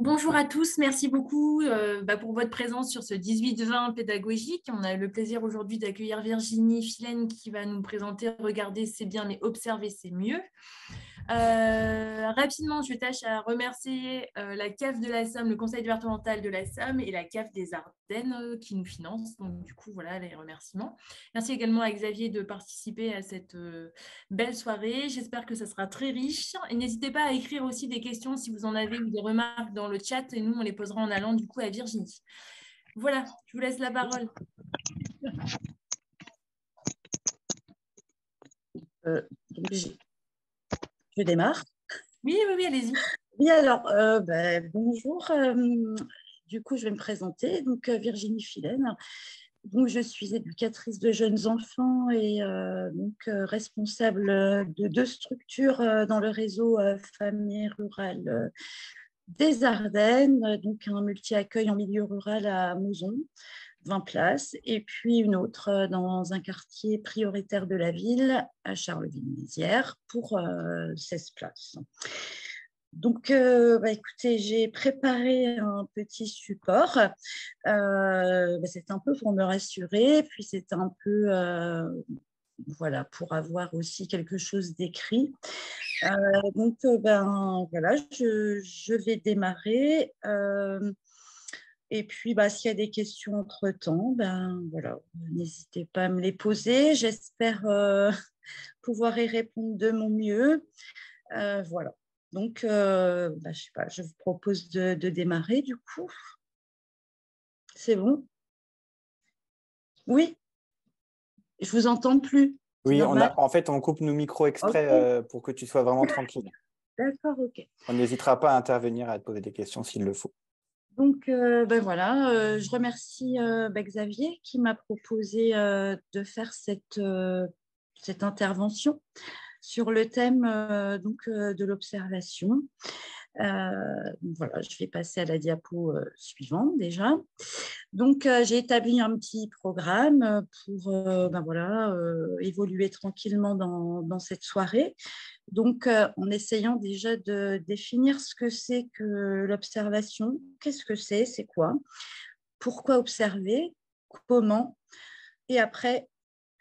Bonjour à tous, merci beaucoup euh, bah, pour votre présence sur ce 18-20 pédagogique. On a le plaisir aujourd'hui d'accueillir Virginie Filène qui va nous présenter Regarder c'est bien mais observer c'est mieux. Euh, rapidement, je tâche à remercier euh, la CAF de la Somme, le conseil départemental de la Somme et la CAF des Ardennes euh, qui nous financent. Donc, du coup, voilà les remerciements. Merci également à Xavier de participer à cette belle soirée. J'espère que ça sera très riche. Et n'hésitez pas à écrire aussi des questions si vous en avez ou des remarques dans le chat et nous, on les posera en allant du coup à Virginie. Voilà, je vous laisse la parole. Je démarre. Oui, oui, oui, allez-y. Oui, alors, euh, ben, bonjour. Euh, du coup, je vais me présenter. Donc, euh, Virginie Filène. Donc, je suis éducatrice de jeunes enfants et donc responsable de deux structures dans le réseau Famille Rurale des Ardennes, donc un multi-accueil en milieu rural à Mouzon, 20 places, et puis une autre euh, dans un quartier prioritaire de la ville, à Charleville-Mézières, pour 16 euh, places. Donc, euh, bah, écoutez, j'ai préparé un petit support. Bah, c'est un peu pour me rassurer, puis c'est un peu voilà, pour avoir aussi quelque chose d'écrit. donc, ben, voilà, je, je vais démarrer. Et puis, bah, s'il y a des questions entre-temps, ben, voilà, n'hésitez pas à me les poser. J'espère euh, pouvoir y répondre de mon mieux. Euh, voilà. Donc, euh, bah, je sais pas, je vous propose de, démarrer du coup. C'est bon? Oui Je vous entends plus. Oui, on a, en fait, on coupe nos micros exprès pour que tu sois vraiment tranquille. D'accord, ok. On n'hésitera pas à intervenir, à te poser des questions s'il le faut. Donc, euh, ben voilà, euh, je remercie euh, ben Xavier qui m'a proposé de faire cette, intervention sur le thème donc, de l'observation. voilà, je vais passer à la diapo suivante déjà. Donc, j'ai établi un petit programme pour ben voilà, évoluer tranquillement dans, cette soirée. Donc, en essayant déjà de définir ce que c'est que l'observation, qu'est-ce que c'est, c'est quoi, pourquoi observer, comment, et après,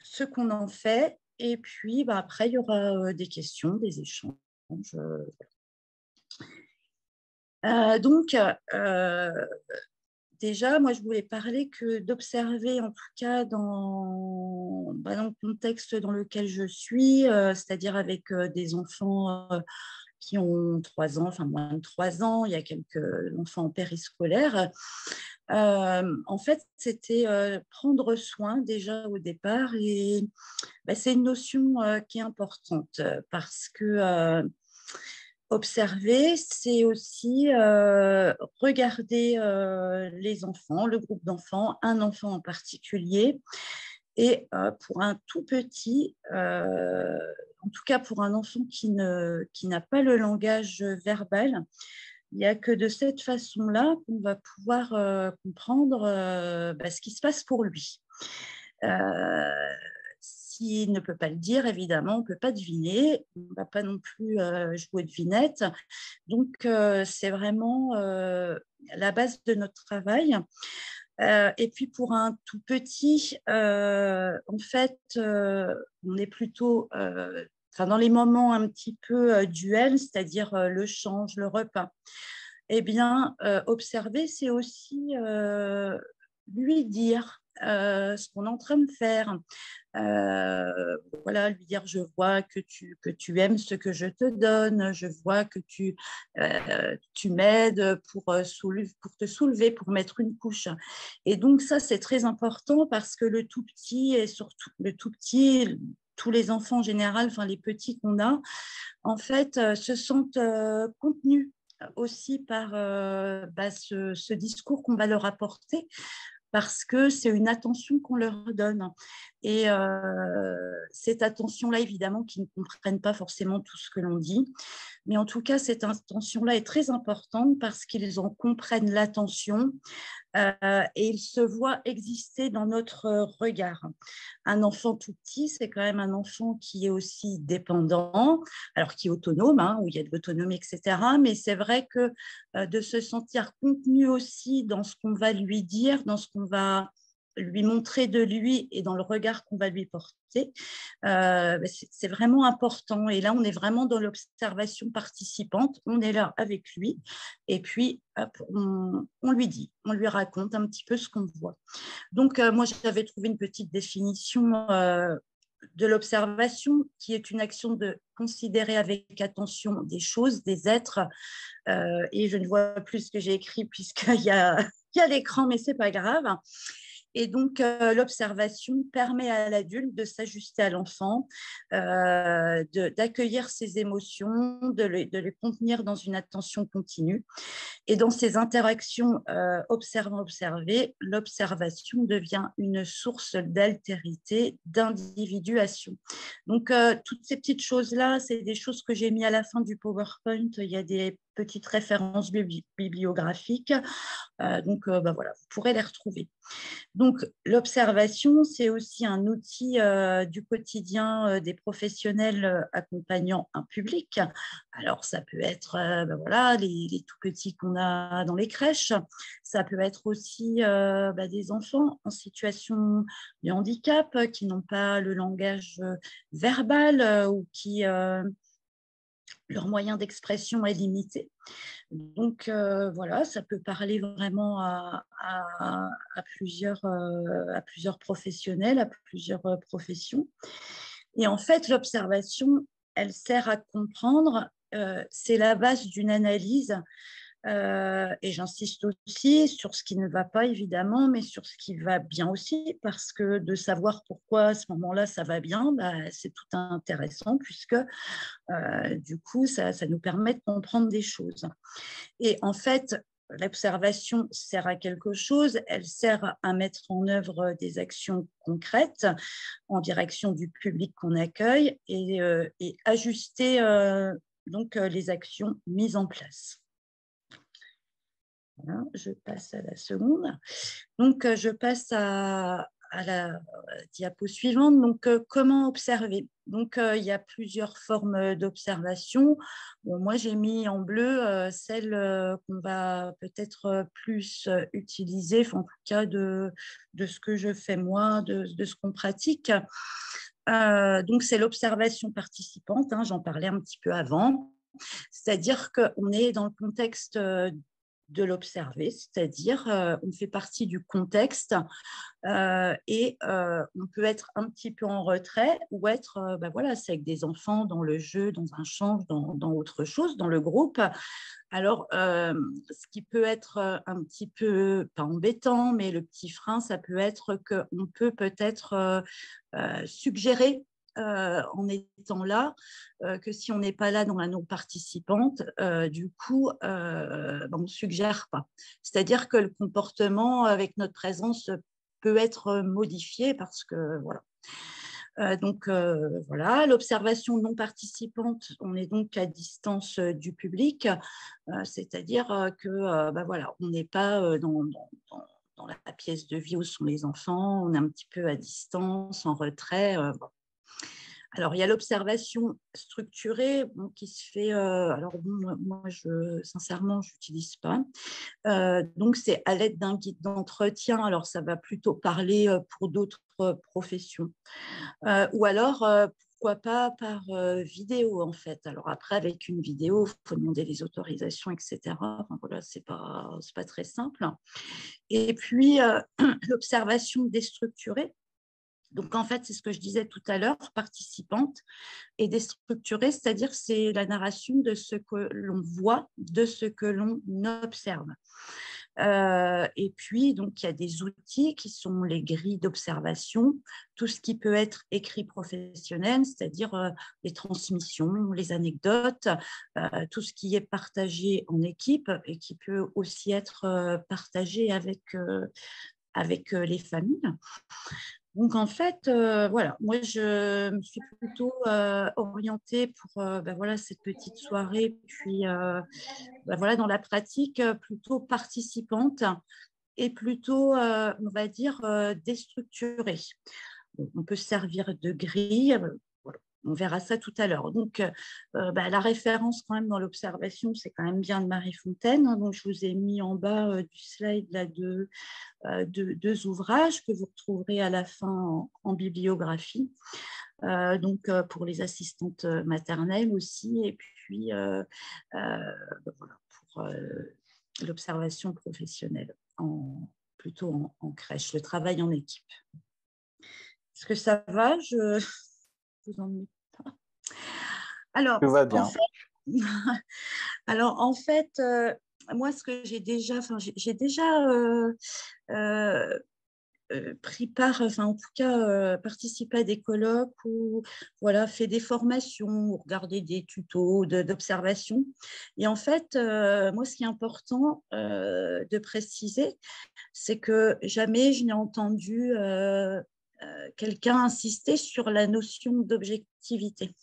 ce qu'on en fait et puis, bah, après, il y aura euh, des questions, des échanges. Euh, donc, euh, déjà, moi, je voulais parler que d'observer, en tout cas, dans, bah, le contexte dans lequel je suis, c'est-à-dire avec des enfants qui ont trois ans, enfin moins de trois ans, il y a quelques enfants périscolaires. Euh, en fait, c'était euh, prendre soin déjà au départ et bah, c'est une notion euh, qui est importante parce que observer, c'est aussi regarder les enfants, le groupe d'enfants, un enfant en particulier. Et pour un tout petit, en tout cas pour un enfant qui, n'a pas le langage verbal, il n'y a que de cette façon-là qu'on va pouvoir euh, comprendre euh, bah, ce qui se passe pour lui. Euh, s'il ne peut pas le dire, évidemment, on ne peut pas deviner, on ne va pas non plus jouer de vinette. Donc, c'est vraiment la base de notre travail. et puis pour un tout petit, en fait, on est plutôt dans les moments un petit peu euh, duels, c'est-à-dire euh, le change, le repas, eh bien, euh, observer, c'est aussi lui dire ce qu'on est en train de faire. voilà, lui dire je vois que tu, que tu aimes ce que je te donne, je vois que tu, tu m'aides pour, pour te soulever, pour mettre une couche. Et donc ça, c'est très important parce que le tout petit et surtout le tout petit, tous les enfants en général, enfin les petits qu'on a, en fait, euh, se sentent euh, contenus aussi par euh, bah, ce, discours qu'on va leur apporter parce que c'est une attention qu'on leur donne. Et cette attention-là, évidemment, qu'ils ne comprennent pas forcément tout ce que l'on dit. Mais en tout cas, cette attention-là est très importante parce qu'ils en comprennent l'attention euh, et ils se voient exister dans notre regard. Un enfant tout petit, c'est quand même un enfant qui est aussi dépendant, alors qui est autonome, hein, où il y a de l'autonomie, etc. Mais c'est vrai que euh, de se sentir contenu aussi dans ce qu'on va lui dire, dans ce qu'on va lui montrer de lui et dans le regard qu'on va lui porter, euh, c'est vraiment important. Et là, on est vraiment dans l'observation participante. On est là avec lui et puis on, lui dit, on lui raconte un petit peu ce qu'on voit. Donc, euh, moi, j'avais trouvé une petite définition euh, de l'observation qui est une action de considérer avec attention des choses, des êtres. et je ne vois plus ce que j'ai écrit puisqu'il y a, y a l'écran, mais c'est pas grave. Et donc, euh, l'observation permet à l'adulte de s'ajuster à l'enfant, euh, d'accueillir ses émotions, de, les contenir dans une attention continue. Et dans ces interactions euh, observant-observé, l'observation devient une source d'altérité, d'individuation. Donc, toutes ces petites choses-là, c'est des choses que j'ai mis à la fin du PowerPoint. Il y a des petites références bibliographiques. Euh, donc, euh, bah voilà, vous pourrez les retrouver. Donc, l'observation, c'est aussi un outil euh, du quotidien des professionnels accompagnant un public. Alors, ça peut être bah voilà, les, tout petits qu'on a dans les crèches. Ça peut être aussi bah, des enfants en situation de handicap qui n'ont pas le langage verbal ou qui leur moyen d'expression est limité. Donc euh, voilà, ça peut parler vraiment à, plusieurs, euh, à plusieurs professionnels, à plusieurs euh, professions. Et en fait, l'observation, elle sert à comprendre, c'est la base d'une analyse euh, et j'insiste aussi sur ce qui ne va pas, évidemment, mais sur ce qui va bien aussi, parce que de savoir pourquoi à ce moment-là ça va bien, bah, c'est tout intéressant, puisque euh, du coup, ça, ça, nous permet de comprendre des choses. Et en fait, l'observation sert à quelque chose, elle sert à mettre en œuvre des actions concrètes en direction du public qu'on accueille et, euh, et ajuster donc les actions mises en place je passe à la seconde. Donc, euh, je passe à, la diapo suivante. Donc, euh, comment observer? Donc, euh, il y a plusieurs formes d'observation. Bon, moi, j'ai mis en bleu celle qu'on va peut-être plus utiliser, en tout cas de, ce que je fais moi, de, de ce qu'on pratique. donc, c'est l'observation participante. Hein, j'en parlais un petit peu avant. C'est-à-dire qu'on est dans le contexte de l'observer, c'est-à-dire euh, on fait partie du contexte euh, et euh, on peut être un petit peu en retrait ou être, ben voilà, c'est avec des enfants dans le jeu, dans un champ, dans, dans autre chose, dans le groupe. Alors, ce qui peut être un petit peu, pas embêtant, mais le petit frein, ça peut être qu'on peut peut-être suggérer en étant là euh, que si on n'est pas là dans la non-participante, euh, du coup, on ne suggère pas. C'est-à-dire que le comportement avec notre présence peut être modifié parce que voilà. donc voilà, l'observation non participante, on est donc à distance du public, c'est-à-dire que ben, voilà, on n'est pas dans, dans, la pièce de vie où sont les enfants, on est un petit peu à distance, en retrait. Alors, il y a l'observation structurée qui se fait. Euh, alors, moi, je, sincèrement, je n'utilise pas. Euh, donc, c'est à l'aide d'un guide d'entretien. Alors, ça va plutôt parler euh, pour d'autres professions. ou alors, pourquoi pas par vidéo, en fait. Alors, après, avec une vidéo, il faut demander les autorisations, etc. Voilà, ce n'est pas très simple. Et puis, l'observation déstructurée. Donc, en fait, c'est ce que je disais tout à l'heure, participante et déstructurée, c'est-à-dire c'est la narration de ce que l'on voit, de ce que l'on observe. Euh, et puis, donc, il y a des outils qui sont les grilles d'observation, tout ce qui peut être écrit professionnel, c'est-à-dire euh, les transmissions, les anecdotes, euh, tout ce qui est partagé en équipe et qui peut aussi être partagé avec, avec les familles. Donc en fait, euh, voilà, moi je me suis plutôt euh, orientée pour euh, ben voilà, cette petite soirée, puis ben voilà, dans la pratique, plutôt participante et plutôt, on va dire, déstructurée. On peut servir de grille, on verra ça tout à l'heure. Donc, euh, euh, bah, la référence quand même dans l'observation, c'est quand même bien de Marie Fontaine. Hein. donc, je vous ai mis en bas euh, du slide là, deux, ouvrages que vous retrouverez à la fin en, bibliographie. donc, pour les assistantes maternelles aussi, et puis bah, pour l'observation professionnelle, plutôt en, crèche, le travail en équipe. Est-ce que ça va? Vous ennuie pas. Alors, Tout va bien. En fait, alors, en fait, euh, moi, ce que j'ai déjà, enfin, j'ai déjà euh, euh, pris part, enfin, en tout cas, participé à des colloques ou voilà, fait des formations, ou regardé des tutos d'observation. Et en fait, moi, ce qui est important de préciser, c'est que jamais je n'ai entendu euh, quelqu'un insistait sur la notion d'objectivité.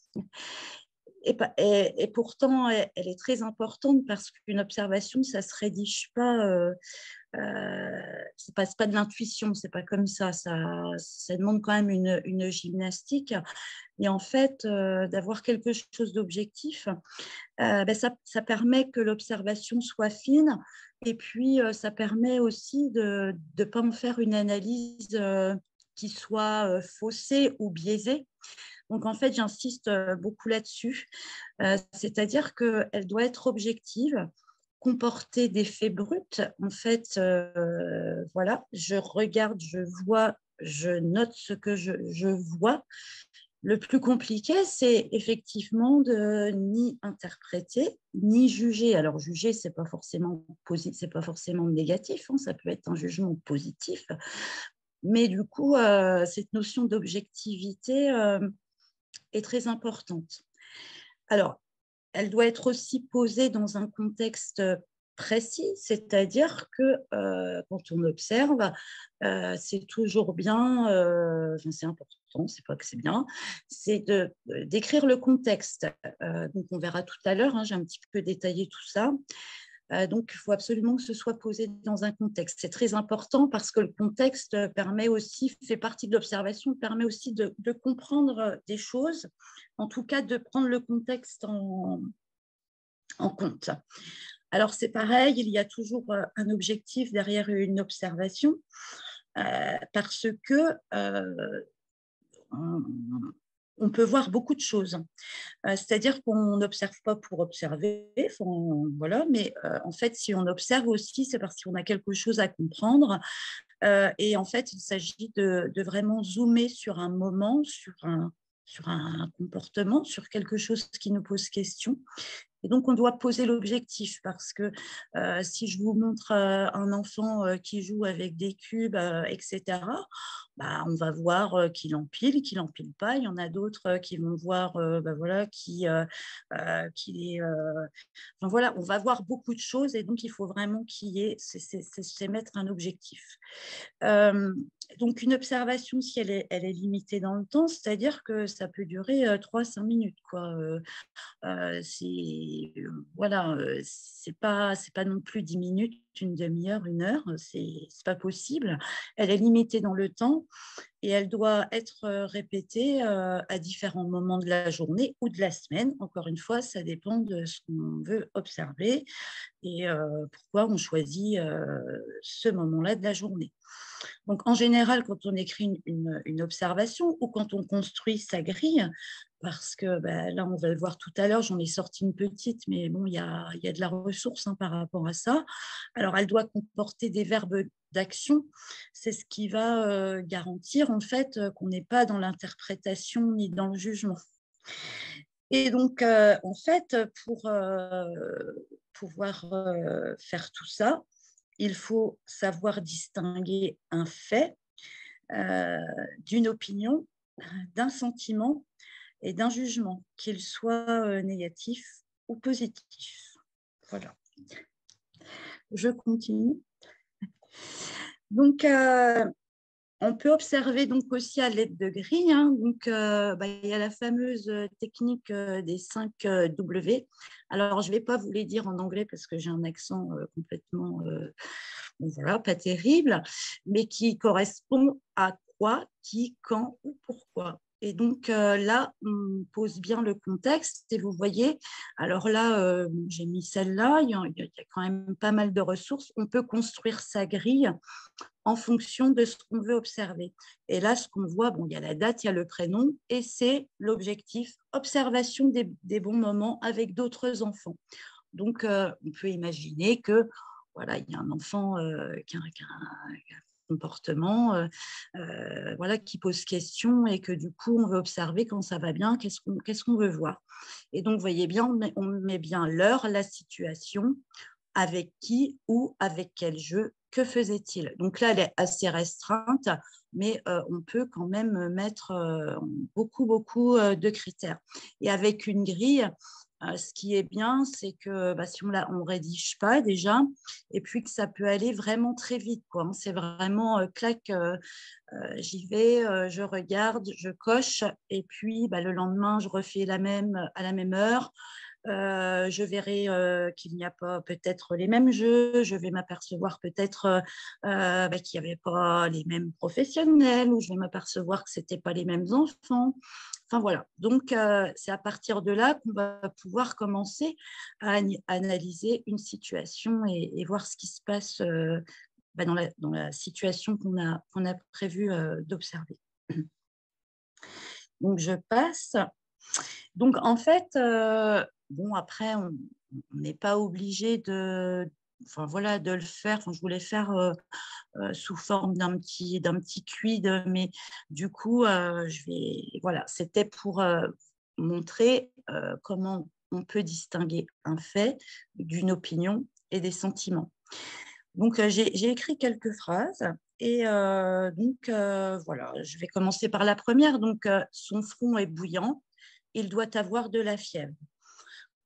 Et, pourtant, elle, est très importante parce qu'une observation, ça ne se rédige pas, euh, euh, ça passe pas de l'intuition, c'est pas comme ça. ça. ça. demande quand même une, une gymnastique. Et en fait, euh, d'avoir quelque chose d'objectif, ben ça, ça, permet que l'observation soit fine et puis ça permet aussi de ne pas en faire une analyse qui soit euh, faussée ou biaisée. Donc, en fait, j'insiste euh, beaucoup là-dessus. Euh, c'est-à-dire qu'elle doit être objective, comporter des faits bruts. En fait, voilà, je regarde, je vois, je note ce que je, vois. Le plus compliqué, c'est effectivement de ni interpréter, ni juger. Alors, juger, ce n'est pas, forcément c'est pas forcément négatif, hein. ça peut être un jugement positif. Mais du coup, euh, cette notion d'objectivité euh, est très importante. Alors, elle doit être aussi posée dans un contexte précis, c'est-à-dire que euh, quand on observe, c'est toujours bien, c'est important, c'est pas que c'est bien, c'est de d'écrire le contexte. donc on verra tout à l'heure, hein, j'ai un petit peu détaillé tout ça. Euh, donc, il faut absolument que ce soit posé dans un contexte. C'est très important parce que le contexte permet aussi, fait partie de l'observation, permet aussi de, comprendre des choses, en tout cas de prendre le contexte en, compte. Alors, c'est pareil, il y a toujours euh, un objectif derrière une observation euh, parce que peut voir beaucoup de choses. Euh, c'est-à-dire qu'on n'observe pas pour observer, voilà, mais euh, en fait, si on observe aussi, c'est parce qu'on a quelque chose à comprendre. Euh, et en fait, il s'agit de, vraiment zoomer sur un moment, sur un, sur un comportement, sur quelque chose qui nous pose question. Et donc, on doit poser l'objectif parce que si je vous montre un enfant qui joue avec des cubes, etc., bah, on va voir qu'il empile, qu'il empile pas. Il y en a d'autres qui vont voir, bah, voilà, qui, qui est, voilà, on va voir beaucoup de choses et donc il faut vraiment qu'il y ait, c'est mettre un objectif. donc une observation, si elle est, limitée dans le temps, c'est-à-dire que ça peut durer 3-5 minutes, quoi. c'est voilà, c'est pas, pas non plus 10 minutes une demi-heure, une heure, c'est pas possible. Elle est limitée dans le temps et elle doit être euh, répétée euh, à différents moments de la journée ou de la semaine. Encore une fois, ça dépend de ce qu'on veut observer et euh, pourquoi on choisit ce moment-là de la journée. Donc, en général, quand on écrit une, observation ou quand on construit sa grille, parce que ben, là, on va le voir tout à l'heure, j'en ai sorti une petite, mais bon, il y a, de la ressource hein, par rapport à ça. Alors, elle doit comporter des verbes d'action. C'est ce qui va euh, garantir, en fait, euh, qu'on n'est pas dans l'interprétation ni dans le jugement. Et donc, euh, en fait, pour pouvoir faire tout ça, il faut savoir distinguer un fait d'une opinion, d'un sentiment et d'un jugement, qu'il soit euh, négatif ou positif. Voilà. Je continue. Donc, euh, on peut observer donc aussi à l'aide de grilles. Hein. donc, euh, bah, il y a la fameuse technique des 5 W. Alors, je ne vais pas vous les dire en anglais parce que j'ai un accent complètement, voilà, pas terrible, mais qui correspond à quoi, qui, quand ou pourquoi. Et donc euh, là, on pose bien le contexte et vous voyez, alors là, euh, j'ai mis celle-là, il, y a quand même pas mal de ressources. On peut construire sa grille en fonction de ce qu'on veut observer. Et là, ce qu'on voit, bon, il y a la date, il y a le prénom, et c'est l'objectif, observation des, bons moments avec d'autres enfants. Donc, euh, on peut imaginer que voilà, il y a un enfant qui, a, comportement euh, euh, voilà, qui pose question et que du coup, on veut observer quand ça va bien, qu'est-ce qu'on veut voir. Et donc, vous voyez bien, on met bien l'heure, la situation, avec qui ou avec quel jeu, que faisait-il Donc là, elle est assez restreinte, mais euh, on peut quand même mettre beaucoup, beaucoup de critères. Et avec une grille, euh, ce qui est bien, c'est que bah, si on ne rédige pas déjà, et puis que ça peut aller vraiment très vite. Hein. C'est vraiment euh, euh, j'y vais, je regarde, je coche, et puis bah, le lendemain, je refais la même à la même heure. Je verrai qu'il n'y a pas peut-être les mêmes jeux, je vais m'apercevoir peut-être bah, qu'il n'y avait pas les mêmes professionnels, ou je vais m'apercevoir que ce n'étaient pas les mêmes enfants. Enfin voilà, donc euh, c'est à partir de là qu'on va pouvoir commencer à analyser une situation et, voir ce qui se passe euh, bah, dans, la, situation qu'on a, prévu euh, d'observer. Donc je passe. Donc en fait, bon après, on n'est pas obligé de, enfin voilà, de le faire. Enfin, je voulais faire euh, euh, sous forme d'un petit, d'un petit mais du coup, euh, je vais, voilà, c'était pour montrer comment on peut distinguer un fait d'une opinion et des sentiments. Donc, j'ai écrit quelques phrases et donc, voilà, je vais commencer par la première. Donc, son front est bouillant, il doit avoir de la fièvre.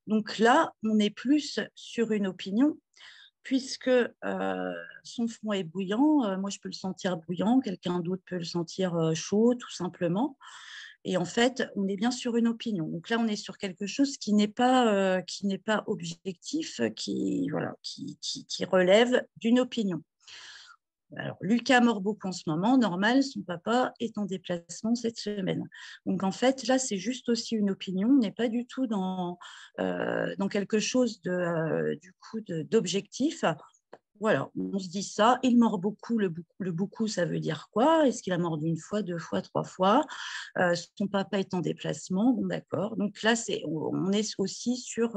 Donc là, on est plus sur une opinion puisque euh, son front est bouillant. Euh, moi, je peux le sentir bouillant, quelqu'un d'autre peut le sentir euh, chaud, tout simplement. Et en fait, on est bien sur une opinion. Donc là, on est sur quelque chose qui n'est pas, objectif, qui relève d'une opinion. Alors, Lucas mord beaucoup en ce moment, normal, son papa est en déplacement cette semaine. Donc, en fait, là, c'est juste aussi une opinion, on n'est pas du tout dans, euh, dans quelque chose de, euh, du coup d'objectif. Voilà, on se dit ça, il mord beaucoup, le, beaucoup, ça veut dire quoi? Est-ce qu'il a mordu une fois, deux fois, trois fois? Euh, Son papa est en déplacement, bon d'accord. Donc là, on est aussi sur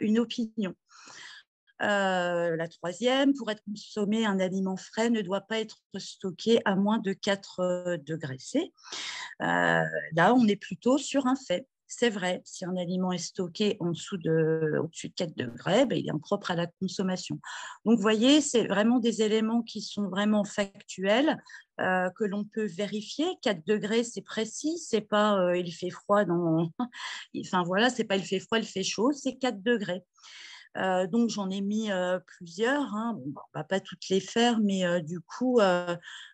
une opinion. Euh, la troisième, pour être consommé, un aliment frais ne doit pas être stocké à moins de 4 euh, degrés C. Euh, là, on est plutôt sur un fait. C'est vrai, si un aliment est stocké en dessous de, au-dessus de 4 degrés, ben, il est impropre à la consommation. Donc, vous voyez, c'est vraiment des éléments qui sont vraiment factuels, que l'on peut vérifier. 4 degrés, c'est précis, c'est pas il fait froid dans. enfin voilà, c'est pas il fait froid, il fait chaud, c'est 4 degrés. Euh, donc j'en ai mis euh, plusieurs, hein. on va pas toutes les faire, mais euh, du coup,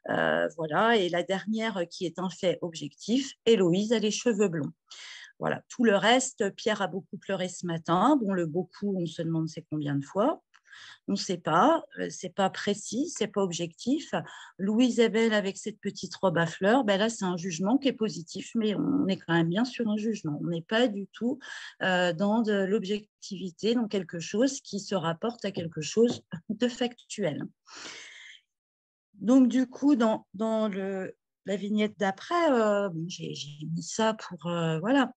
voilà. Et la dernière qui est un fait objectif, Héloïse a les cheveux blonds. Voilà, tout le reste, Pierre a beaucoup pleuré ce matin. Bon, le beaucoup, on se demande c'est combien de fois on ne sait pas, euh, c'est pas précis, c'est pas objectif. Louise-Isabelle avec cette petite robe à fleurs, ben là c'est un jugement qui est positif, mais on est quand même bien sur un jugement. On n'est pas du tout euh, dans de l'objectivité, dans quelque chose qui se rapporte à quelque chose de factuel. Donc du coup, dans, le, la vignette d'après, euh, j'ai mis ça pour voilà.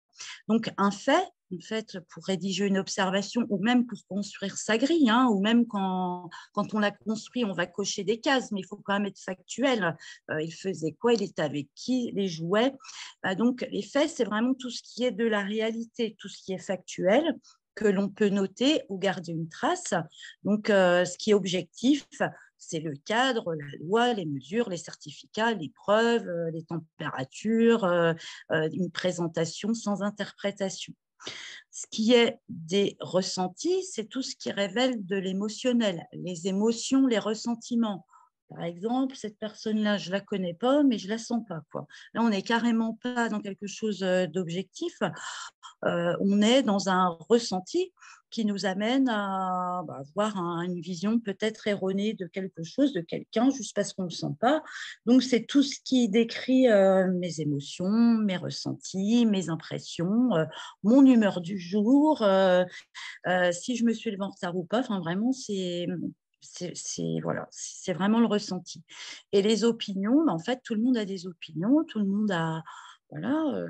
Donc un fait, en fait, pour rédiger une observation ou même pour construire sa grille, hein, ou même quand, quand on l'a construit, on va cocher des cases, mais il faut quand même être factuel. Euh, il faisait quoi? Il était avec qui? Les jouets bah, Donc, les faits, c'est vraiment tout ce qui est de la réalité, tout ce qui est factuel que l'on peut noter ou garder une trace. Donc, euh, ce qui est objectif, c'est le cadre, la loi, les mesures, les certificats, les preuves, euh, les températures, une présentation sans interprétation. Ce qui est des ressentis, c'est tout ce qui révèle de l'émotionnel, les émotions, les ressentiments. Par exemple, cette personne-là, je la connais pas, mais je la sens pas. Quoi. Là, on n'est carrément pas dans quelque chose d'objectif. on est dans un ressenti qui nous amène à bah, avoir une vision peut-être erronée de quelque chose, de quelqu'un, juste parce qu'on ne le sent pas. Donc, c'est tout ce qui décrit euh, mes émotions, mes ressentis, mes impressions, euh, mon humeur du jour, euh, si je me suis levé en retard ou pas. Enfin, vraiment, c'est c'est voilà, c'est vraiment le ressenti. Et les opinions, bah, en fait, tout le monde a des opinions, tout le monde a, voilà,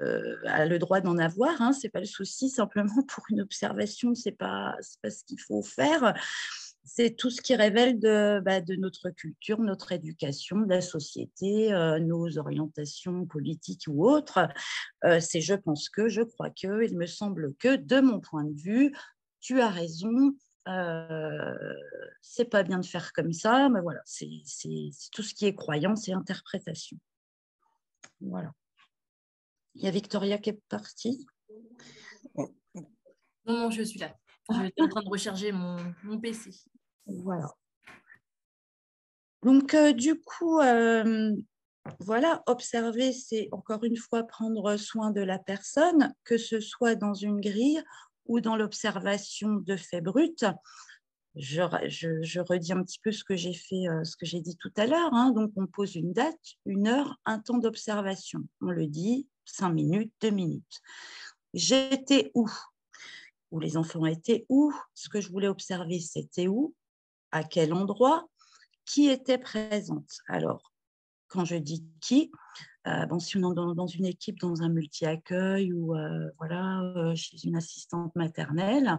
euh, a le droit d'en avoir. Hein, c'est pas le souci. Simplement pour une observation, c'est pas pas ce qu'il faut faire. C'est tout ce qui révèle de, bah, notre culture, notre éducation, la société, euh, nos orientations politiques ou autres. Euh, c'est je pense que, je crois que, il me semble que, de mon point de vue, tu as raison. c'est pas bien de faire comme ça, mais voilà, c'est tout ce qui est croyance et interprétation. Voilà. Il y a Victoria qui est partie. Non, non, je suis là. Je suis en train de recharger mon, PC. Voilà. Donc, euh, du coup, euh, voilà, observer, c'est encore une fois prendre soin de la personne, que ce soit dans une grille ou dans l'observation de faits bruts je, redis un petit peu ce que j'ai fait, euh, ce que j'ai dit tout à l'heure. Hein. Donc, on pose une date, une heure, un temps d'observation. On le dit, cinq minutes, deux minutes. J'étais où? Où les enfants étaient où? Ce que je voulais observer, c'était où? À quel endroit? Qui était présente? Alors, quand je dis qui, euh, bon, si on est dans, une équipe, dans un multi-accueil ou euh, voilà, euh, chez une assistante maternelle,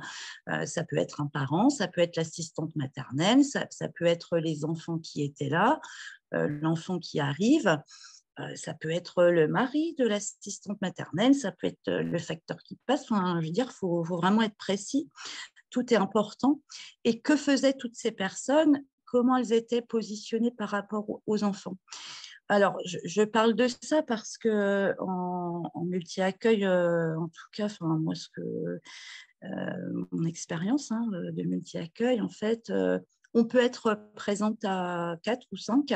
ça peut être un parent, ça peut être l'assistante maternelle, ça, peut être les enfants qui étaient là, l'enfant qui arrive. Ça peut être le mari de l'assistante maternelle, ça peut être le facteur qui passe. Enfin, je veux dire, il faut, faut, vraiment être précis. Tout est important. Et que faisaient toutes ces personnes Comment elles étaient positionnées par rapport aux enfants. Alors, je, parle de ça parce que en, multi-accueil, euh, en tout cas, moi, ce que euh, mon expérience hein, de multi-accueil, en fait, euh, on peut être présente à 4 ou 5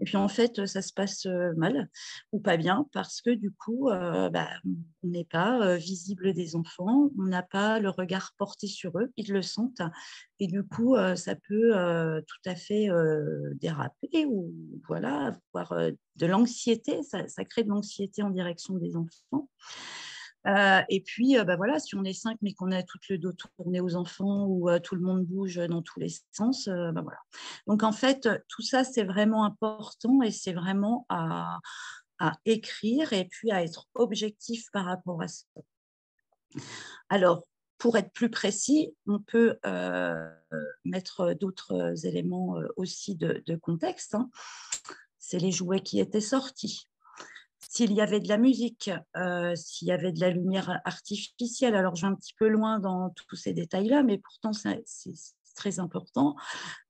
et puis en fait, ça se passe mal ou pas bien parce que du coup, bah, on n'est pas visible des enfants, on n'a pas le regard porté sur eux, ils le sentent. Et du coup, ça peut tout à fait déraper ou voilà, avoir de l'anxiété. ça, crée de l'anxiété en direction des enfants. Euh, et puis, euh, bah voilà, si on est cinq, mais qu'on a tout le dos tourné aux enfants ou euh, tout le monde bouge dans tous les sens, bah voilà. Donc, en fait, tout ça, c'est vraiment important et c'est vraiment à, écrire et puis à être objectif par rapport à ça. Alors, pour être plus précis, on peut mettre d'autres éléments aussi de, contexte. Hein. C'est les jouets qui étaient sortis s'il y avait de la musique, euh, s'il y avait de la lumière artificielle. Alors, je vais un petit peu loin dans tous ces détails-là, mais pourtant, c'est très important.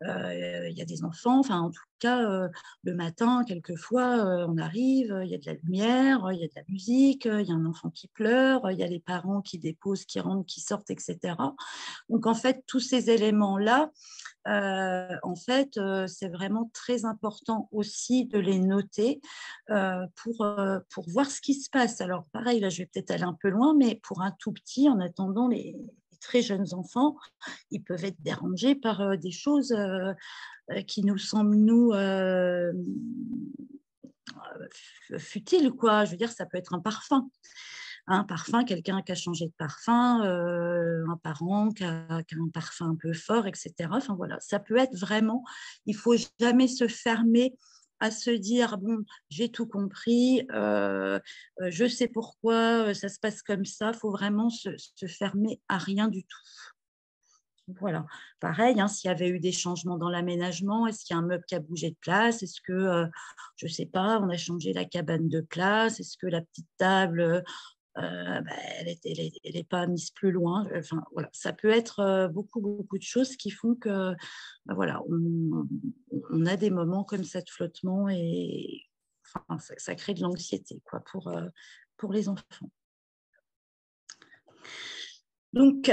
Euh, il y a des enfants, enfin, en tout cas, euh, le matin, quelquefois, on arrive, il y a de la lumière, il y a de la musique, il y a un enfant qui pleure, il y a les parents qui déposent, qui rentrent, qui sortent, etc. Donc, en fait, tous ces éléments-là, euh, en fait, euh, c'est vraiment très important aussi de les noter euh, pour, pour voir ce qui se passe. Alors, pareil, là, je vais peut-être aller un peu loin, mais pour un tout petit, en attendant les, très jeunes enfants, ils peuvent être dérangés par des choses qui nous semblent, nous, futiles, quoi. Je veux dire, ça peut être un parfum un parfum, quelqu'un qui a changé de parfum, euh, un parent qui a, un parfum un peu fort, etc. Enfin voilà, ça peut être vraiment, il faut jamais se fermer à se dire bon j'ai tout compris euh, euh, je sais pourquoi ça se passe comme ça. Faut vraiment se, fermer à rien du tout. Voilà. Pareil hein, s'il y avait eu des changements dans l'aménagement est-ce qu'il y a un meuble qui a bougé de place? Est-ce que je sais pas on a changé la cabane de place est-ce que la petite table euh, bah, elle n'est pas mise plus loin. Enfin, voilà, ça peut être euh, beaucoup, beaucoup de choses qui font que bah, voilà, on, a des moments comme ça de flottement et enfin, ça, crée de l'anxiété quoi, pour, euh, pour les enfants. Donc,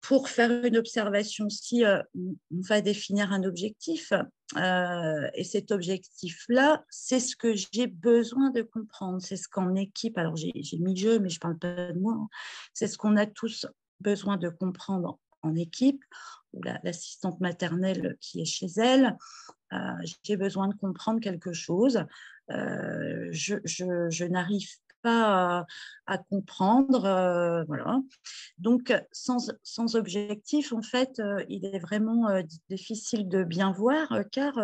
pour faire une observation, si on va définir un objectif, et cet objectif-là, c'est ce que j'ai besoin de comprendre. C'est ce qu'en équipe, alors j'ai mis jeu, mais je parle pas de moi, hein, c'est ce qu'on a tous besoin de comprendre en équipe, ou l'assistante maternelle qui est chez elle, j'ai besoin de comprendre quelque chose. je, je n'arrive pas à, comprendre. Euh, voilà. Donc, sans, sans, objectif, en fait, euh, il est vraiment euh, difficile de bien voir car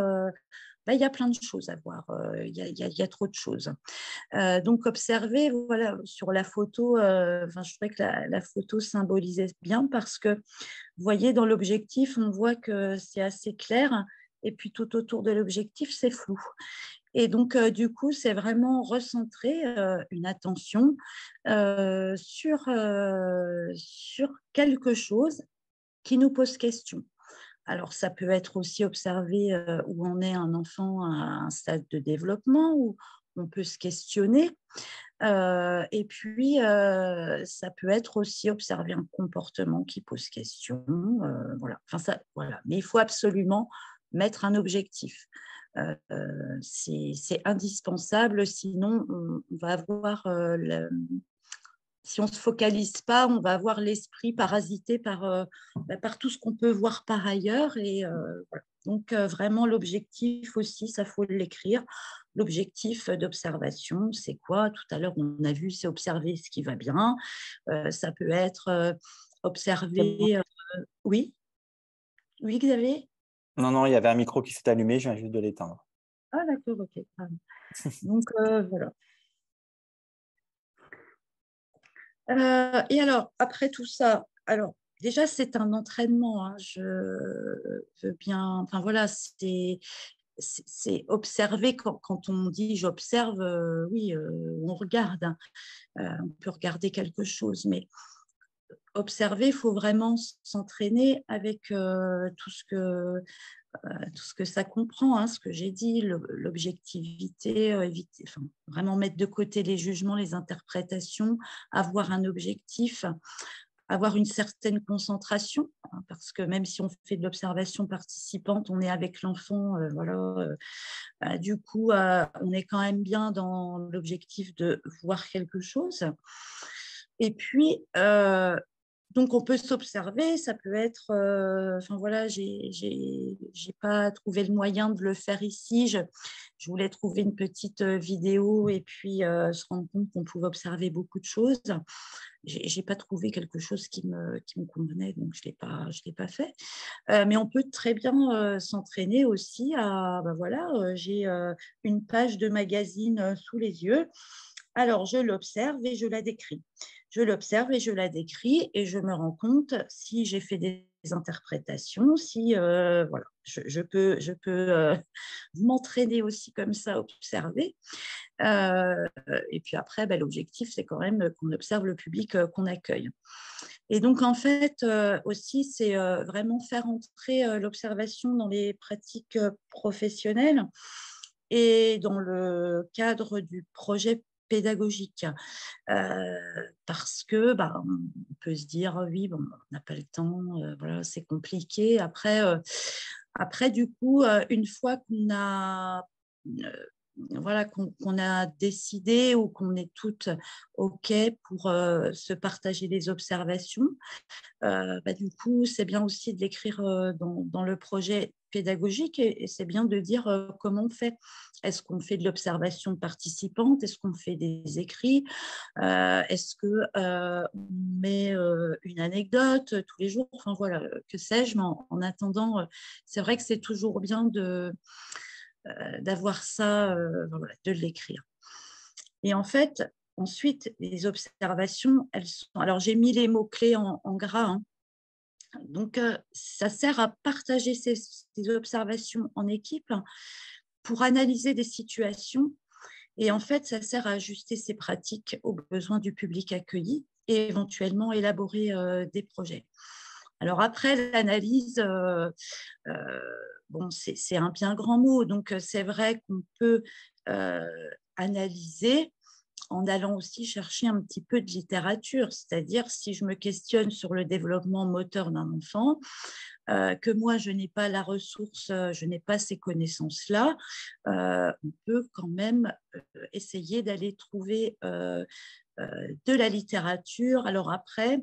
bah, il y a plein de choses à voir, il y, a trop de choses. donc, observer, voilà, sur la photo, je trouvais que la, la, photo symbolisait bien parce que, vous voyez, dans l'objectif, on voit que c'est assez clair, et puis tout autour de l'objectif, c'est flou. Et donc, euh, du coup, c'est vraiment recentrer euh, une attention euh, sur, sur quelque chose qui nous pose question. Alors, ça peut être aussi observer où en est un enfant à un stade de développement, où on peut se questionner. et puis, ça peut être aussi observer un comportement qui pose question. voilà. Enfin, ça, voilà. Mais il faut absolument mettre un objectif. Euh, c'est indispensable, sinon on, va avoir, euh, si on ne se focalise pas, on va avoir l'esprit parasité par, euh, bah, par tout ce qu'on peut voir par ailleurs. Et Donc vraiment l'objectif aussi, ça faut l'écrire. L'objectif d'observation, c'est quoi? Tout à l'heure, on a vu, c'est observer ce qui va bien. ça peut être observer. oui? Oui, Xavier? Non, non, il y avait un micro qui s'est allumé, je viens juste de l'éteindre. Ah, d'accord, ok. Donc, euh, voilà. Euh, et alors, après tout ça, alors déjà, c'est un entraînement. Hein, je veux bien. Enfin, voilà, c'est. C'est observer quand, on dit j'observe, euh, oui, on regarde, hein. on peut regarder quelque chose, mais observer, il faut vraiment s'entraîner avec euh, tout, ce que, euh, tout ce que ça comprend, hein, ce que j'ai dit, l'objectivité, euh, vraiment mettre de côté les jugements, les interprétations, avoir un objectif, avoir une certaine concentration, hein, parce que même si on fait de l'observation participante, on est avec l'enfant, voilà, bah, du coup, on est quand même bien dans l'objectif de voir quelque chose. Et puis, donc, on peut s'observer, ça peut être, euh, enfin voilà, j'ai n'ai pas trouvé le moyen de le faire ici. Je, voulais trouver une petite euh, vidéo et puis euh, se rendre compte qu'on pouvait observer beaucoup de choses. J'ai pas trouvé quelque chose qui me, convenait, donc je l'ai pas, l'ai pas fait. mais on peut très bien s'entraîner aussi à, ben voilà, j'ai une page de magazine sous les yeux. Alors, je l'observe et je la décris je l'observe et je la décris et je me rends compte si j'ai fait des interprétations, si euh, voilà, je, peux, je peux euh, m'entraîner aussi comme ça, observer. Euh, et puis après, ben, l'objectif, c'est quand même qu'on observe le public qu'on accueille. Et donc, en fait, aussi, c'est vraiment faire entrer l'observation dans les pratiques professionnelles et dans le cadre du projet pédagogique. Euh, parce que bah, on peut se dire, oui, bon, on n'a pas le temps, euh, voilà, c'est compliqué. Après, euh, après, du coup, une fois qu'on a voilà, qu'on a décidé ou qu'on est toutes OK pour se partager les observations, bah, du coup, c'est bien aussi de l'écrire dans, dans, le projet pédagogique et, c'est bien de dire euh, comment on fait. Est-ce qu'on fait de l'observation participante? Est-ce qu'on fait des écrits? Euh, Est-ce qu'on euh, met une anecdote tous les jours? Enfin voilà, que sais-je, mais en, attendant, c'est vrai que c'est toujours bien de d'avoir ça, de l'écrire. Et en fait, ensuite, les observations, elles sont. Alors, j'ai mis les mots-clés en, gras. Hein. Donc, euh, ça sert à partager ces, observations en équipe pour analyser des situations. Et en fait, ça sert à ajuster ces pratiques aux besoins du public accueilli et éventuellement élaborer euh, des projets. Alors après, l'analyse, euh, bon, c'est un bien grand mot. Donc, c'est vrai qu'on peut analyser en allant aussi chercher un petit peu de littérature, c'est-à-dire si je me questionne sur le développement moteur d'un enfant, euh, que moi je n'ai pas la ressource, euh, je n'ai pas ces connaissances-là, euh, on peut quand même essayer d'aller trouver euh, de la littérature. Alors après,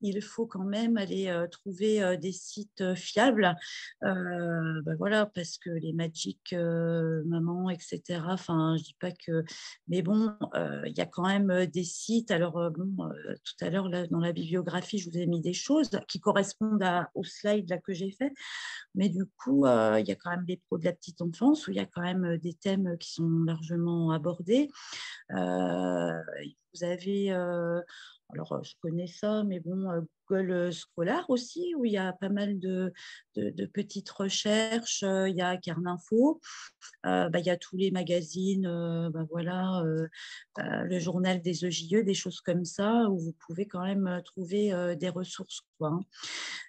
il faut quand même aller euh, trouver euh, des sites fiables, ben voilà, parce que les Magic Maman, etc. Enfin, je dis pas que, mais bon, il y a quand même des sites. Alors bon, tout à l'heure dans la bibliographie, je vous ai mis des choses qui correspondent au slide que j'ai fait, mais du coup, il y a quand même des pros de la petite enfance où il y a quand même des thèmes qui sont largement abordés. Vous avez, euh, alors je connais ça, mais bon, euh, Google Scholar aussi, où il y a pas mal de, petites recherches. Euh, il y a Carninfo, euh, bah, il y a tous les magazines, bah, voilà, le journal des EJE, des choses comme ça, où vous pouvez quand même trouver des ressources. Quoi,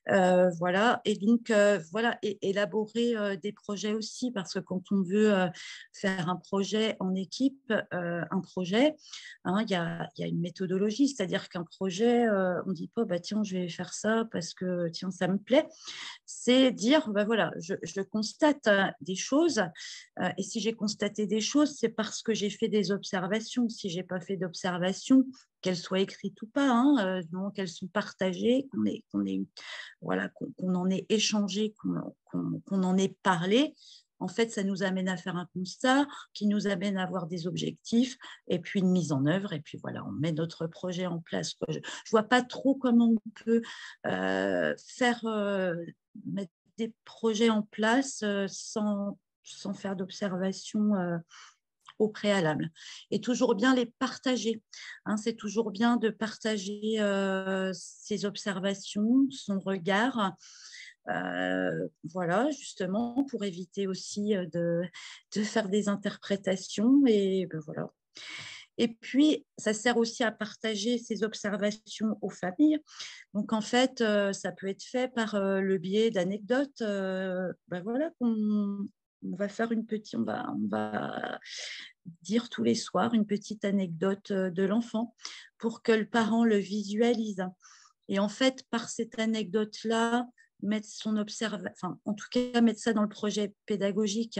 hein. voilà, et donc, voilà, élaborer des projets aussi, parce que quand on veut faire un projet en équipe, un projet, hein, il, y a, il y, a, une méthodologie, c'est-à-dire qu'un projet, on ne dit pas, bah, tiens, je vais faire ça parce que tiens, ça me plaît. C'est dire, ben voilà, je, constate hein, des choses euh, et si j'ai constaté des choses, c'est parce que j'ai fait des observations. Si j'ai pas fait d'observations, qu'elles soient écrites ou pas, hein, euh, qu'elles sont partagées, qu'on est, voilà, qu'on en ait échangé, qu'on en ait parlé, en fait, ça nous amène à faire un constat qui nous amène à avoir des objectifs et puis une mise en œuvre. Et puis voilà, on met notre projet en place. Je ne vois pas trop comment on peut euh, faire euh, mettre des projets en place euh, sans, sans, faire d'observation au préalable. Et toujours bien les partager. Hein, c'est toujours bien de partager ses observations, son regard. Euh, voilà, justement, pour éviter aussi euh, de, de faire des interprétations. Et ben, voilà. Et puis, ça sert aussi à partager ces observations aux familles. Donc, en fait, euh, ça peut être fait par le biais d'anecdotes. ben voilà, on, on, va faire une petite, on va, on va dire tous les soirs une petite anecdote de l'enfant pour que le parent le visualise. Et en fait, par cette anecdote-là, mettre son observation, en tout cas mettre ça dans le projet pédagogique.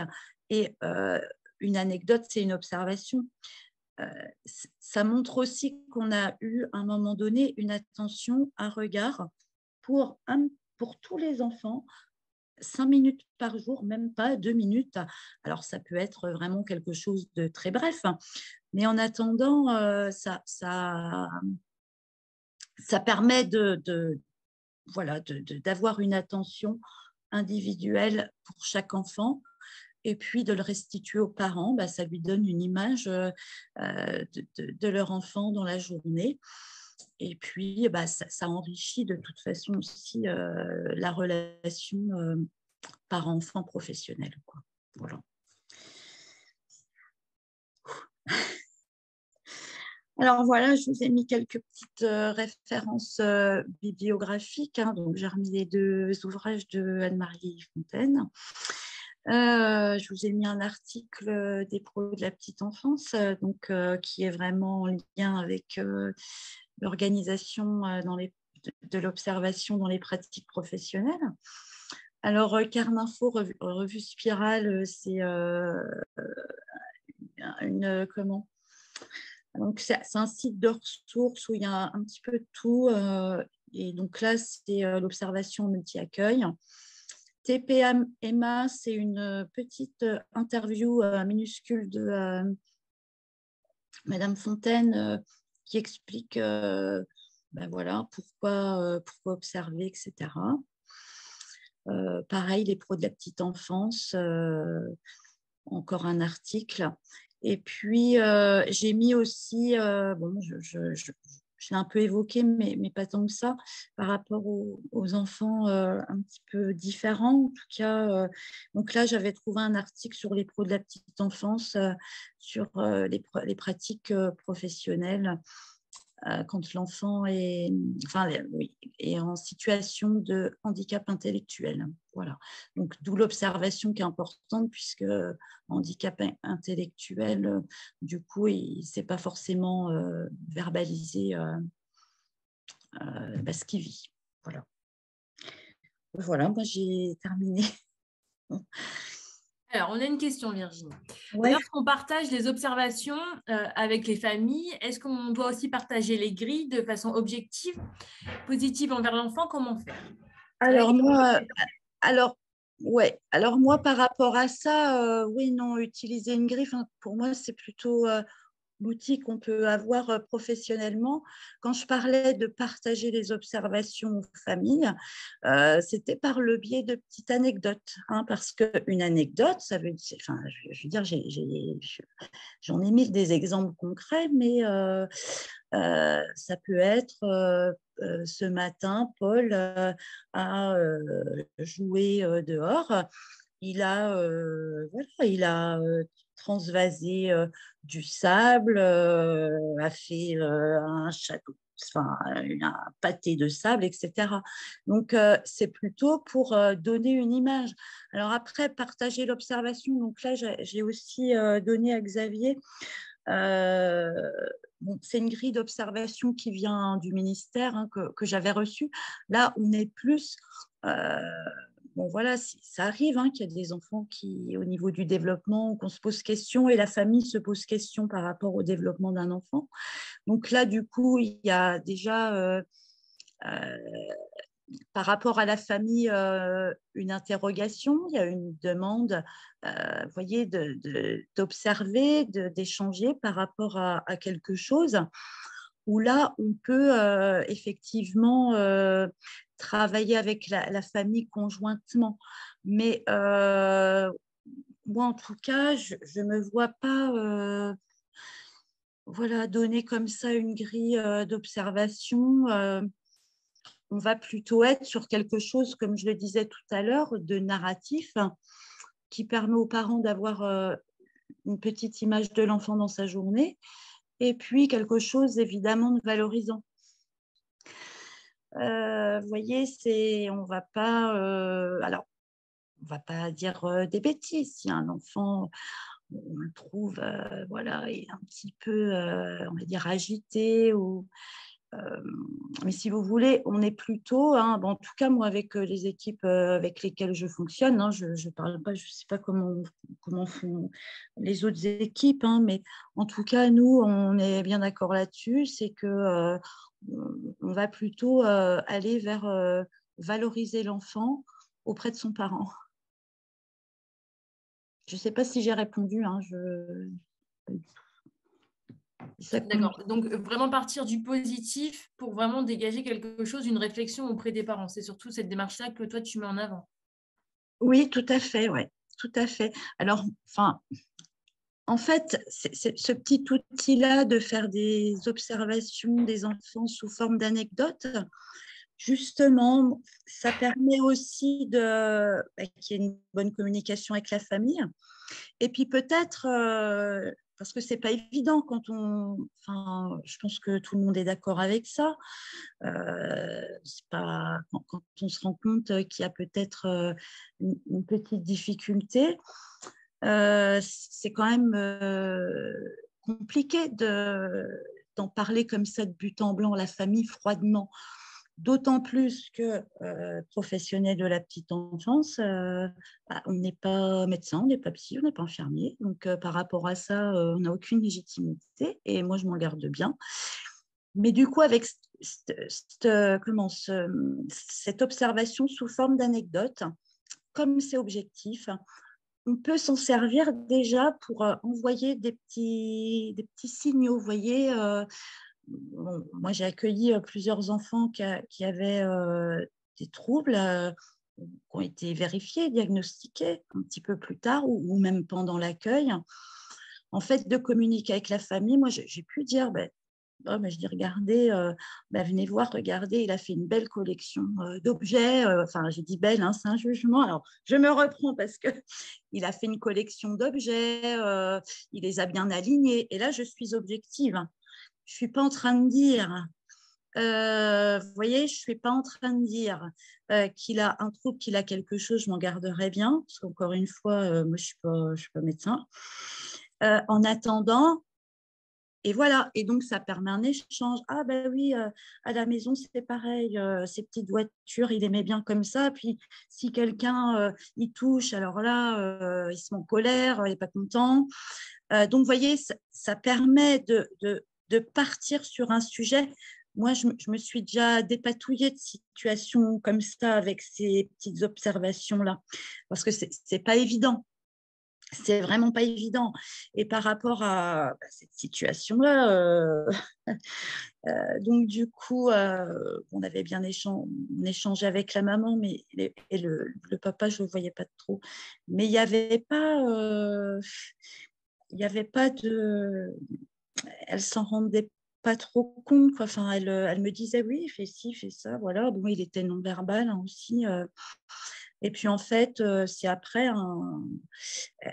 Et euh, une anecdote, c'est une observation. Euh, ça montre aussi qu'on a eu à un moment donné une attention, un regard pour, pour tous les enfants, cinq minutes par jour, même pas deux minutes. Alors ça peut être vraiment quelque chose de très bref, mais en attendant, euh, ça, ça, ça permet de, voilà, d'avoir une attention individuelle pour chaque enfant et puis de le restituer aux parents, bah, ça lui donne une image euh, euh, de, leur enfant dans la journée. Et puis, bah, ça, enrichit de toute façon aussi euh, la relation parent-enfant professionnelle. Voilà. Alors voilà, je vous ai mis quelques petites euh, références euh, bibliographiques. Hein. donc j'ai remis les deux ouvrages de Anne-Marie Fontaine. Euh, je vous ai mis un article des pros de la petite enfance, donc qui est vraiment en lien avec l'organisation de, l'observation dans les pratiques professionnelles. Alors, Carninfo, revue, revue Spirale, c'est une comment? Donc, c'est un site de ressources où il y a un petit peu de tout. Euh, et donc là, c'est euh, l'observation multi-accueil. TPA Emma, c'est une petite interview euh, minuscule de Madame Fontaine qui explique ben voilà, pourquoi, pourquoi observer, etc. pareil, les pros de la petite enfance, encore un article. Et puis, euh, j'ai mis aussi, euh, bon, je, l'ai un peu évoqué, mais, mais, pas tant que ça, par rapport aux, enfants euh, un petit peu différents. En tout cas, donc là, j'avais trouvé un article sur les pros de la petite enfance, sur les, les, pratiques professionnelles quand l'enfant oui, est en situation de handicap intellectuel. Voilà. Donc, d'où l'observation qui est importante, puisque handicap intellectuel, du coup, il ne sait pas forcément euh, verbaliser bah, ce qu'il vit. Voilà. Voilà, moi j'ai terminé. Alors, on a une question, Virginie. Lorsqu'on partage les observations euh, avec les familles, est-ce qu'on doit aussi partager les grilles de façon objective, positive envers l'enfant? Comment faire? Alors, moi, alors, ouais. alors moi, par rapport à ça, euh, oui, non, utiliser une grille, pour moi, c'est plutôt euh, l'outil qu'on peut avoir euh, professionnellement. Quand je parlais de partager les observations aux familles, euh, c'était par le biais de petites anecdotes. Hein, parce qu'une anecdote, ça veut, enfin, je, veux dire, j'en ai, mis des exemples concrets, mais euh, ça peut être ce matin, Paul a joué dehors. Il a, voilà, il a transvasé euh, du sable, euh, a fait euh, un château enfin, un pâté de sable, etc. Donc, c'est plutôt pour donner une image. Alors après, partager l'observation. Donc là, j'ai aussi donné à Xavier. c'est une grille d'observation qui vient du ministère hein, que, que j'avais reçue. Là, on est plus bon voilà, ça arrive hein, qu'il y a des enfants qui, au niveau du développement, qu'on se pose question et la famille se pose question par rapport au développement d'un enfant. Donc là, du coup, il y a déjà euh, euh, par rapport à la famille euh, une interrogation, il y a une demande, vous voyez, d'observer, d'échanger par rapport à, quelque chose là, on peut effectivement travailler avec la, famille conjointement. Mais euh, moi, en tout cas, je ne me vois pas euh, voilà, donner comme ça une grille euh, d'observation. on va plutôt être sur quelque chose, comme je le disais tout à l'heure, de narratif qui permet aux parents d'avoir une petite image de l'enfant dans sa journée et puis quelque chose évidemment de valorisant. Euh, vous voyez, c'est, on va pas, euh, alors, on va pas dire euh, des bêtises. Si un enfant, on le trouve, voilà, est un petit peu, on va dire, agité ou mais si vous voulez, on est plutôt, hein, en tout cas moi avec les équipes avec lesquelles je fonctionne, hein, je ne parle pas, je ne sais pas comment, comment font les autres équipes, hein, mais en tout cas nous, on est bien d'accord là-dessus, c'est que on va plutôt euh, aller vers euh, valoriser l'enfant auprès de son parent. Je ne sais pas si j'ai répondu. Je... D'accord. Donc, vraiment partir du positif pour vraiment dégager quelque chose, une réflexion auprès des parents. C'est surtout cette démarche-là que toi, tu mets en avant. Oui, tout à fait, ouais. Tout à fait. Alors, enfin, en fait, ce petit outil-là de faire des observations des enfants sous forme d'anecdotes, justement, ça permet aussi de bah, qu'il y ait une bonne communication avec la famille. Et puis peut-être, euh, parce que c'est pas évident quand on, enfin, je pense que tout le monde est d'accord avec ça. Euh, pas quand, on se rend compte qu'il y a peut-être euh, une, petite difficulté. Euh, c'est quand même compliqué d'en parler comme ça de but en blanc, la famille froidement. D'autant plus que euh, professionnel de la petite enfance, bah, on n'est pas médecin, on n'est pas psy, on n'est pas infirmier. Donc par rapport à ça, on n'a aucune légitimité et moi je m'en garde bien. Mais du coup, avec comment, cette observation sous forme d'anecdote, comme c'est objectif, on peut s'en servir déjà pour euh, envoyer des petits, des petits signaux. Vous voyez, euh, moi j'ai accueilli euh, plusieurs enfants qui, avaient des troubles qui ont été vérifiés, diagnostiqués un petit peu plus tard ou, même pendant l'accueil. En fait, de communiquer avec la famille, moi j'ai pu dire, ben, Oh, je dis, regardez, euh, bah, venez voir, regardez, il a fait une belle collection euh, d'objets. Euh, enfin, j'ai dit belle, hein, c'est un jugement. Alors, je me reprends parce qu'il a fait une collection d'objets, il les a bien alignés. Et là, je suis objective. Je suis pas en train de dire euh, vous voyez, je ne suis pas en train de dire euh, qu'il a un trouble, qu'il a quelque chose, je m'en garderai bien, parce qu'encore une fois, euh, moi, je ne suis, suis pas médecin. en attendant, et voilà, et donc ça permet un échange. Ah ben oui, à la maison, c'est pareil, ces petites voitures, il aimait bien comme ça. Puis si quelqu'un y touche, alors là, il se met en colère, il n'est pas content. donc, vous voyez, ça, permet de, de, partir sur un sujet moi, je, me suis déjà dépatouillée de situations comme ça avec ces petites observations-là, parce que ce n'est pas évident. C'est vraiment pas évident. Et par rapport à bah, cette situation-là, euh, euh, donc du coup, euh, on avait bien échangé, avec la maman, mais et le, papa, je ne le voyais pas trop. Mais il avait pas, il n'y avait pas de, elle s'en rendait pas trop con. Quoi. Enfin, elle, euh, elle, me disait oui, fais ci, fais ça. Voilà. Bon, il était non-verbal hein, aussi. Euh. Et puis en fait, euh, c'est après,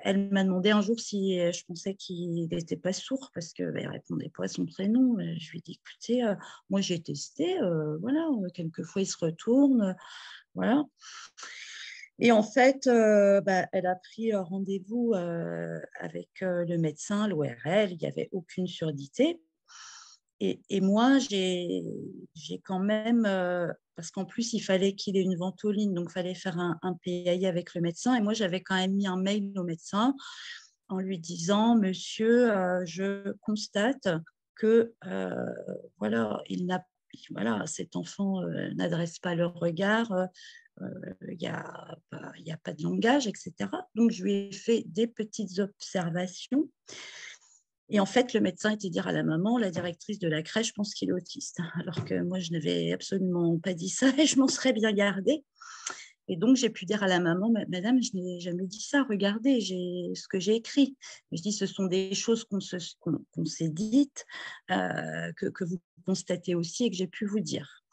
elle m'a demandé un jour si je pensais qu'il n'était pas sourd parce qu'il bah, ne répondait pas à son prénom. Je lui ai dit écoutez, moi j'ai testé, voilà, quelquefois il se retourne, voilà. Et en fait, bah, elle a pris rendez-vous avec le médecin, l'ORL, il n'y avait aucune surdité. Et, moi, j'ai quand même, euh, parce qu'en plus, il fallait qu'il ait une ventoline, donc il fallait faire un, un, PAI avec le médecin. Et moi, j'avais quand même mis un mail au médecin en lui disant, monsieur, euh, je constate que euh, voilà, cet enfant n'adresse pas le regard, il n'y a, a, pas de langage, etc. Donc, je lui ai fait des petites observations. Et en fait, le médecin était dire à la maman, la directrice de la crèche, pense qu'il est autiste. Alors que moi, je n'avais absolument pas dit ça et je m'en serais bien gardée. Et donc, j'ai pu dire à la maman, Madame, je n'ai jamais dit ça, regardez ce que j'ai écrit. je dis, ce sont des choses qu'on s'est dites, euh, que, vous constatez aussi et que j'ai pu vous dire.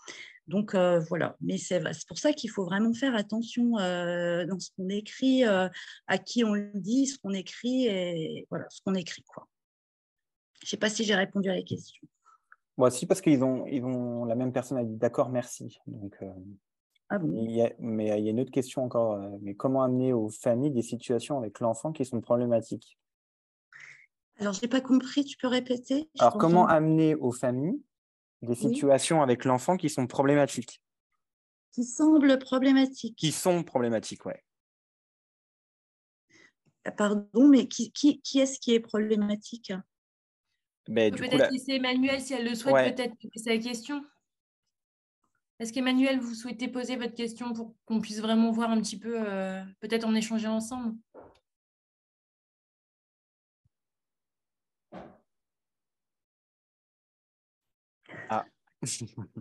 Donc euh, voilà, mais c'est pour ça qu'il faut vraiment faire attention euh, dans ce qu'on écrit, à qui on le dit, ce qu'on écrit et voilà, ce qu'on écrit. quoi. Je ne sais pas si j'ai répondu à la question. Moi aussi, parce qu'ils ont, ils ont la même personne a dit d'accord, merci. Donc, euh, ah bon? mais il y a une autre question encore. Euh, mais comment amener aux familles des situations avec l'enfant qui sont problématiques? Alors, je n'ai pas compris, tu peux répéter? Alors, comment amener aux familles des situations avec l'enfant qui sont problématiques Qui semblent problématiques. Qui sont problématiques, oui. Pardon, mais qui, qui, qui est-ce qui est problématique? Peut-être laisser Emmanuel, si elle le souhaite, peut-être poser la question. Est-ce qu'Emmanuel, vous souhaitez poser votre question pour qu'on puisse vraiment voir un petit peu, euh, peut-être en échanger ensemble?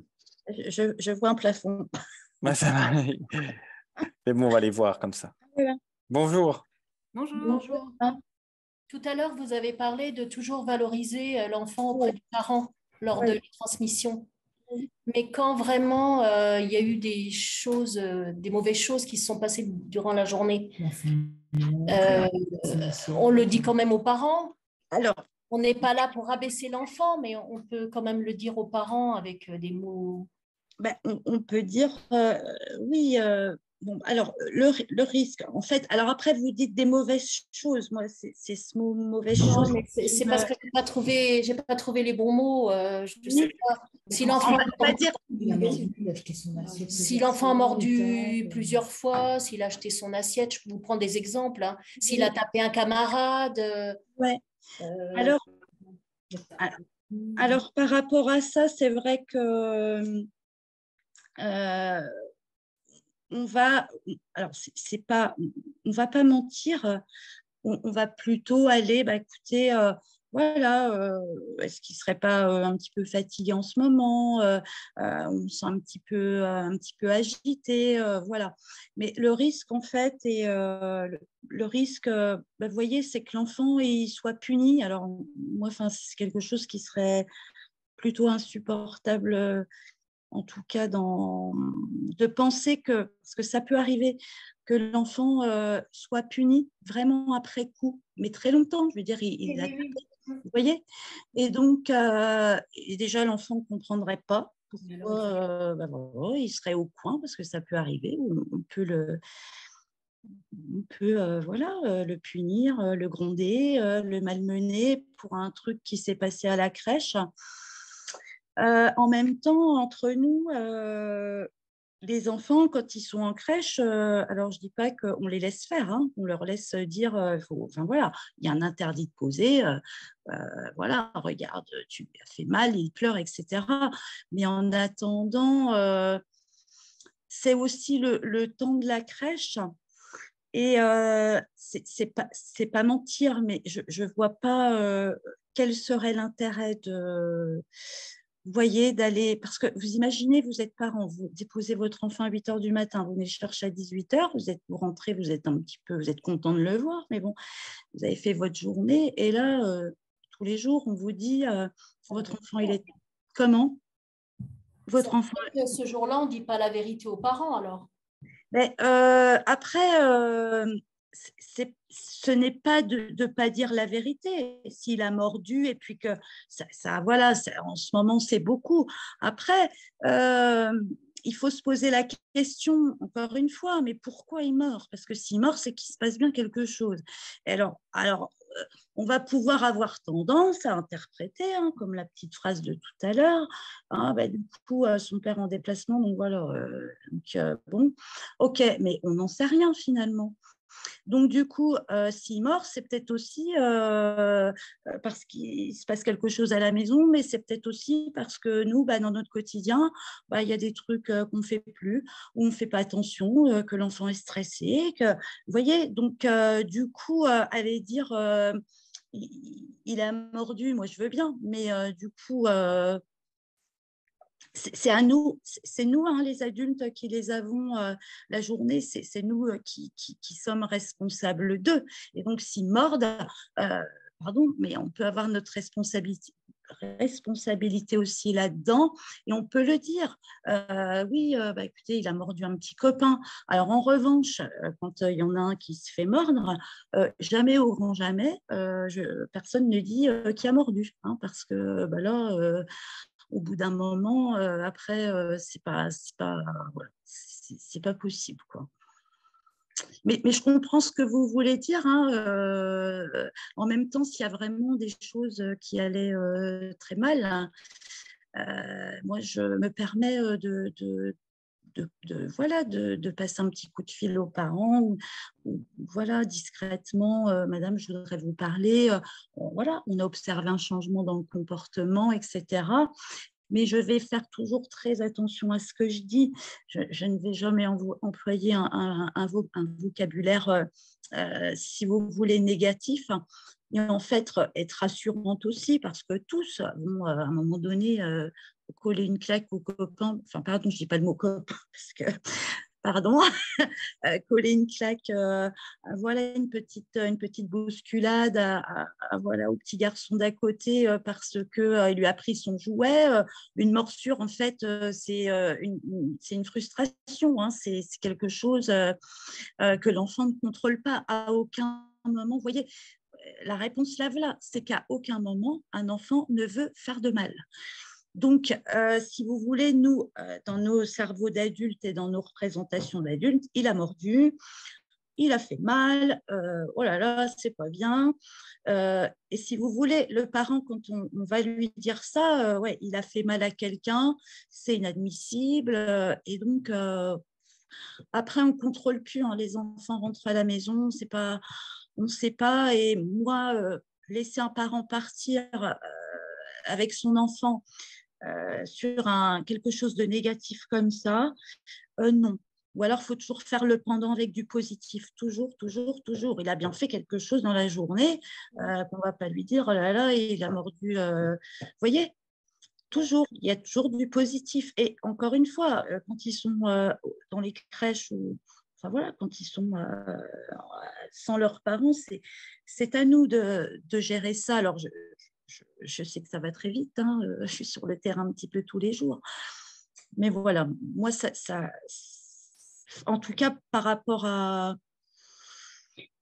Ah. je, vois un plafond. Bah, ça va. Mais bon, on va les voir comme ça. Bonjour. Bonjour. Bonjour. Tout à l'heure, vous avez parlé de toujours valoriser euh, l'enfant auprès du parent lors de la transmission. Mais quand vraiment euh, il y a eu des choses, euh, des mauvaises choses qui se sont passées durant la journée, on le dit quand même aux parents. Alors, on n'est pas là pour abaisser l'enfant, mais on peut quand même le dire aux parents avec des mots. Ben, on, peut dire, oui, Bon, alors, le, le, risque, en fait, alors après, vous dites des mauvaises choses. Moi, c'est ce mot mauvaise chose. C'est parce que je n'ai pas, trouvé, pas trouvé les bons mots. Euh, je sais pas. Si l'enfant a, dire... si l'enfant a mordu plusieurs fois, s'il a acheté son assiette, je vous prends des exemples. Hein. S'il a tapé un camarade. Euh, ouais. Euh, alors, par rapport à ça, c'est vrai que on va, alors c'est pas, on va pas mentir, on, va plutôt aller, bah, euh, voilà, euh, est-ce qu'il serait pas euh, un petit peu fatigué en ce moment On sent un petit peu, un petit peu agité, voilà. Mais le risque en fait, et le, risque, bah, vous voyez, c'est que l'enfant il soit puni. Alors moi, c'est quelque chose qui serait plutôt insupportable en tout cas dans, de penser que, parce que ça peut arriver, que l'enfant euh, soit puni vraiment après coup, mais très longtemps. Je veux dire, il, a, Vous voyez. Et donc, déjà, l'enfant ne comprendrait pas pourquoi bah, il serait au coin, parce que ça peut arriver, on peut le, on peut voilà, le punir, le gronder, le malmener pour un truc qui s'est passé à la crèche. en même temps, entre nous, les enfants, quand ils sont en crèche, alors je ne dis pas qu'on les laisse faire, hein, on leur laisse dire, enfin voilà, il y a un interdit de poser, voilà, regarde, tu lui as fait mal, il pleure, etc. Mais en attendant, c'est aussi le, temps de la crèche et euh, c'est pas, pas mentir, mais je ne vois pas euh, quel serait l'intérêt de, vous voyez, d'aller, parce que vous imaginez, vous êtes parent, vous déposez votre enfant à 8 heures du matin, vous venez chercher à 18 heures, vous êtes, vous rentrez, vous êtes un petit peu, vous êtes content de le voir, mais bon, vous avez fait votre journée, et là, euh, tous les jours, on vous dit, euh, votre enfant, il est comment? Votre enfant. Ce jour-là, on ne dit pas la vérité aux parents, alors mais, euh, après, ce n'est pas de ne pas dire la vérité. S'il a mordu et puis que ça, voilà, en ce moment, c'est beaucoup. Après, euh, il faut se poser la question, encore une fois, mais pourquoi il meurt? Parce que s'il meurt, c'est qu'il se passe bien quelque chose. alors, alors euh, on va pouvoir avoir tendance à interpréter, hein, comme la petite phrase de tout à l'heure, hein, bah, du coup, euh, son père en déplacement, donc voilà, bon, ok, mais on n'en sait rien finalement. Donc, du coup, euh, s'il mord, c'est peut-être aussi euh, euh, parce qu'il se passe quelque chose à la maison, mais c'est peut-être aussi parce que nous, bah, dans notre quotidien, bah, il y a des trucs qu'on ne fait plus, où on ne fait pas attention, que l'enfant est stressé. Que... Vous voyez, donc, du coup, aller dire il, a mordu, moi je veux bien, mais du coup, c'est à nous, c'est nous hein, les adultes qui les avons euh, la journée, c'est nous euh, qui, sommes responsables d'eux. Et donc s'ils mordent, euh, pardon, mais on peut avoir notre responsabilité responsabilité aussi là-dedans et on peut le dire. oui, bah, écoutez, il a mordu un petit copain. Alors en revanche, quand il y en a un qui se fait mordre, jamais au grand jamais, personne ne dit qui a mordu, hein, parce que bah, là, au bout d'un moment, euh, après, euh, c'est pas, pas, c'est pas possible, quoi. Mais, mais, je comprends ce que vous voulez dire. Hein, euh, en même temps, s'il y a vraiment des choses qui allaient très mal, hein, moi, je me permets de, voilà, de, passer un petit coup de fil aux parents, ou, voilà, discrètement, euh, Madame, je voudrais vous parler. Euh, voilà, on a observé un changement dans le comportement, etc. Mais je vais faire toujours très attention à ce que je dis. Je, ne vais jamais employer un, un, vocabulaire, euh, si vous voulez, négatif et en fait être rassurante aussi parce que tous vont à un moment donné coller une claque au copain, enfin pardon, je dis pas le mot copain parce que pardon, euh, coller une claque, euh, voilà une petite, une petite bousculade voilà, au petit garçon d'à côté euh, parce qu'il il lui a pris son jouet. une morsure, en fait, c'est une, une, frustration, hein, c'est quelque chose que l'enfant ne contrôle pas à aucun moment. Vous voyez, la réponse là, là c'est qu'à aucun moment, un enfant ne veut faire de mal. Donc, euh, si vous voulez, nous, euh, dans nos cerveaux d'adultes et dans nos représentations d'adultes, il a mordu, il a fait mal, euh, oh là là, c'est pas bien. et si vous voulez, le parent, quand on, va lui dire ça, ouais, il a fait mal à quelqu'un, c'est inadmissible. et donc, après, on contrôle plus. Hein, les enfants rentrent à la maison, pas, on ne sait pas. Et moi, laisser un parent partir avec son enfant euh, sur un, quelque chose de négatif comme ça, euh, non. Ou alors, il faut toujours faire le pendant avec du positif. Toujours, toujours, toujours. Il a bien fait quelque chose dans la journée. Euh, on ne va pas lui dire, oh là là, il a mordu. Vous voyez? Toujours. Il y a toujours du positif. Et encore une fois, quand ils sont dans les crèches ou. Enfin voilà, quand ils sont sans leurs parents, c'est à nous de, de, gérer ça. Alors, je, je, sais que ça va très vite, hein, euh, je suis sur le terrain un petit peu tous les jours. Mais voilà, moi, ça, en tout cas, par rapport à...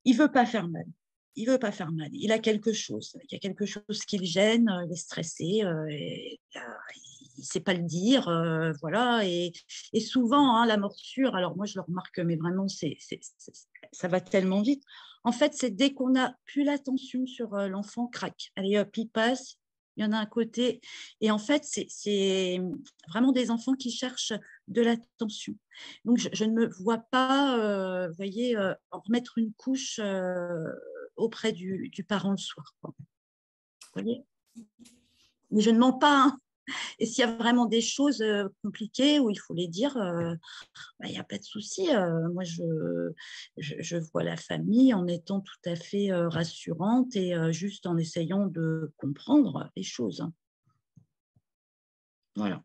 Il veut pas faire mal. il veut pas faire mal. Il a quelque chose. Il y a quelque chose qui le gêne. Il est stressé. Et, il ne sait pas le dire, voilà. Et, souvent, hein, la morsure, alors moi je le remarque, mais vraiment, c'est, ça va tellement vite. En fait, c'est dès qu'on a plus l'attention sur l'enfant, craque. Allez hop, il passe, il y en a un côté. Et en fait, c'est vraiment des enfants qui cherchent de l'attention. Donc, je, ne me vois pas, vous voyez, en remettre une couche auprès du, parent le soir. Vous voyez? Mais je ne mens pas. Hein. Et s'il y a vraiment des choses euh, compliquées où il faut les dire, euh, bah, il n'y a pas de souci. Euh, moi, je, je, vois la famille en étant tout à fait rassurante et juste en essayant de comprendre les choses. Voilà.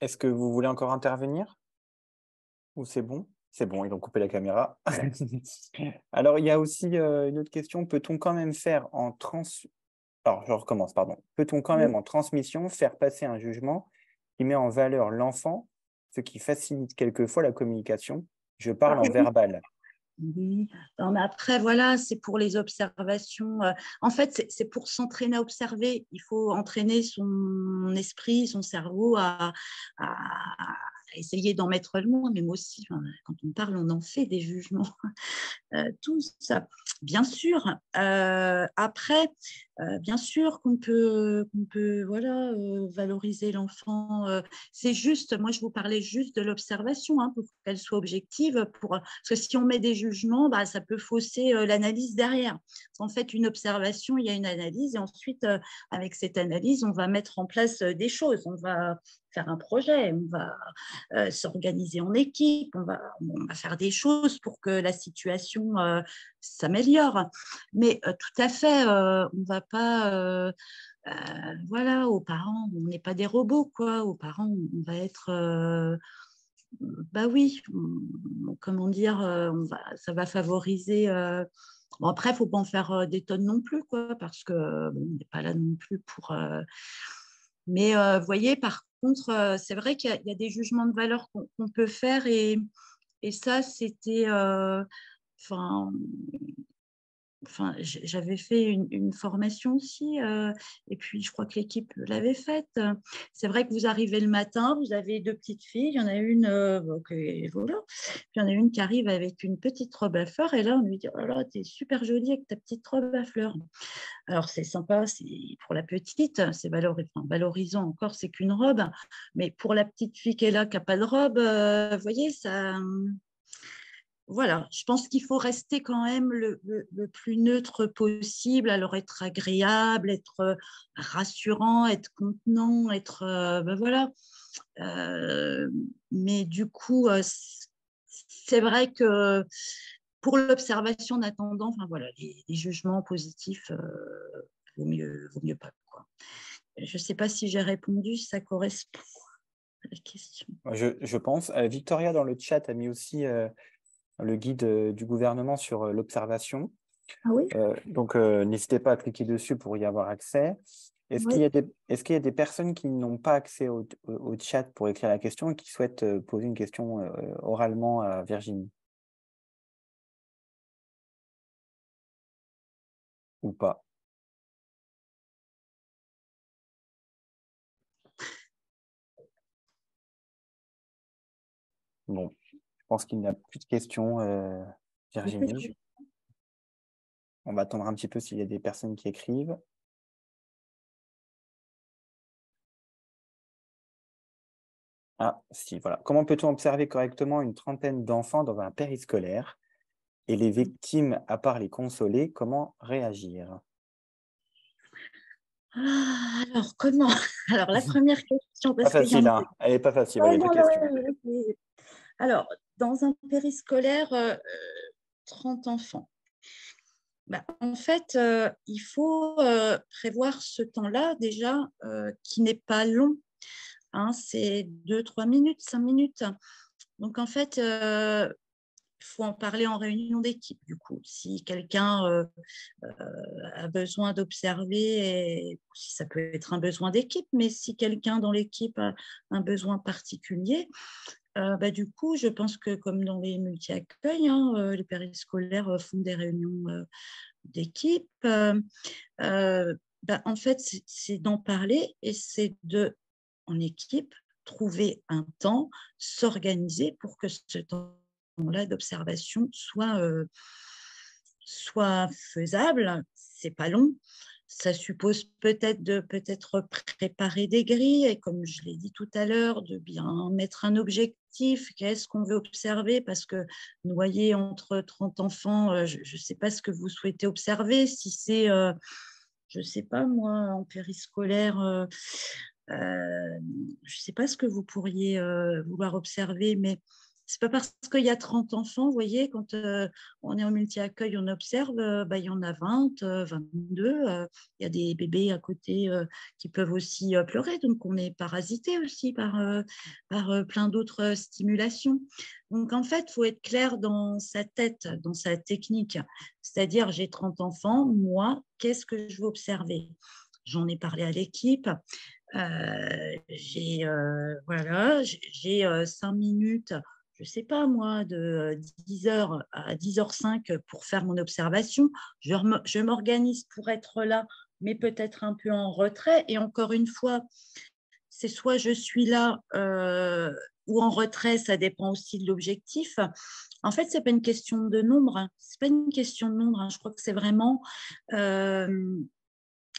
Est-ce que vous voulez encore intervenir? Ou c'est bon? C'est bon, ils ont coupé la caméra. Alors, il y a aussi euh, une autre question. Peut-on quand même faire en trans... Alors, je recommence, pardon. Peut-on quand même en transmission faire passer un jugement qui met en valeur l'enfant, ce qui facilite quelquefois la communication? Je parle en verbal. Oui, mais après, voilà, c'est pour les observations. Euh, en fait, c'est pour s'entraîner à observer. Il faut entraîner son esprit, son cerveau à, essayer d'en mettre le moins, mais aussi, quand on parle, on en fait des jugements. Euh, tout ça, bien sûr. Euh, après, euh, bien sûr qu'on peut, qu'on peut voilà, valoriser l'enfant. c'est juste, moi je vous parlais juste de l'observation hein, pour qu'elle soit objective. Pour, parce que si on met des jugements, bah, ça peut fausser l'analyse derrière. En fait, une observation, il y a une analyse et ensuite, avec cette analyse, on va mettre en place des choses. On va faire un projet, on va euh, s'organiser en équipe, on va, on va, faire des choses pour que la situation euh, s'améliore. Mais euh, tout à fait, on va pas, voilà, aux parents, on n'est pas des robots, quoi. Aux parents, on va être bah oui, comment dire, ça va favoriser. Bon, après, il ne faut pas en faire des tonnes non plus, quoi, parce que on n'est pas là non plus pour. Mais vous voyez, par contre, euh, c'est vrai qu'il y, a des jugements de valeur qu'on peut faire et, ça, c'était. Euh, enfin, enfin, j'avais fait une, formation aussi, euh, et puis je crois que l'équipe l'avait faite. C'est vrai que vous arrivez le matin, vous avez deux petites filles, il y en a une, euh, puis il y en a une qui arrive avec une petite robe à fleurs, et là on lui dit, oh là, t'es super jolie avec ta petite robe à fleurs. Alors c'est sympa, c'est pour la petite, c'est valorisant encore, c'est qu'une robe, mais pour la petite fille qui est là, qui n'a pas de robe, euh, vous voyez, ça voilà, je pense qu'il faut rester quand même le, plus neutre possible, alors être agréable, être euh, rassurant, être contenant, être euh, ben voilà. Euh, mais du coup, c'est vrai que pour l'observation en voilà, les, jugements positifs, vaut mieux, mieux pas. Je ne sais pas si j'ai répondu, ça correspond à la question. Je pense. Victoria dans le chat a mis aussi le guide euh, du gouvernement sur euh, l'observation. Ah oui? Euh, donc, n'hésitez pas à cliquer dessus pour y avoir accès. Est-ce qu'il y, est y, a des personnes qui n'ont pas accès au, chat pour écrire la question et qui souhaitent poser une question oralement à Virginie? Ou pas? Bon, pense qu'il n'y a plus de questions, euh, Virginie. On va attendre un petit peu s'il y a des personnes qui écrivent. Ah, si, voilà. Comment peut-on observer correctement une trentaine d'enfants dans un périscolaire et les victimes, à part les consoler, comment réagir? Ah, alors, comment? Alors, la première question. pas facile, hein. elle n'est pas facile. Alors, dans un périscolaire, 30 euh, enfants. Bah, en fait, euh, il faut euh, prévoir ce temps-là déjà qui n'est pas long. Hein, c'est 2-3 minutes, 5 minutes. Donc en fait, faut en parler en réunion d'équipe, du coup. Si quelqu'un euh, a besoin d'observer, si ça peut être un besoin d'équipe, mais si quelqu'un dans l'équipe a un besoin particulier, bah, du coup, je pense que comme dans les multi-accueils, hein, les périscolaires font des réunions d'équipe. Bah, en fait, c'est d'en parler et c'est de, en équipe, trouver un temps, s'organiser pour que ce temps-là d'observation soit, euh, soit faisable. C'est pas long. Ça suppose peut-être de peut-être préparer des grilles et comme je l'ai dit tout à l'heure, de bien mettre un objectif. Qu'est-ce qu'on veut observer? Parce que noyer entre 30 enfants, euh, je ne sais pas ce que vous souhaitez observer. Si c'est, euh, je ne sais pas moi, en périscolaire, euh, je ne sais pas ce que vous pourriez vouloir observer, mais c'est pas parce qu'il y a 30 enfants, vous voyez, quand euh, on est en multi-accueil, on observe, bah, il y en a 20, 22. Il y a des bébés à côté qui peuvent aussi pleurer, donc on est parasité aussi par, par plein d'autres stimulations. Donc en fait, il faut être clair dans sa tête, dans sa technique. C'est-à-dire, j'ai 30 enfants, moi, qu'est-ce que je veux observer? J'en ai parlé à l'équipe. Euh, j'ai euh, voilà, j'ai euh, cinq minutes, je sais pas moi, de 10h à 10h05 pour faire mon observation. Je, m'organise pour être là, mais peut-être un peu en retrait. Et encore une fois, c'est soit je suis là ou en retrait, ça dépend aussi de l'objectif. En fait, c'est pas une question de nombre, hein. c'est pas une question de nombre. Hein. Je crois que c'est vraiment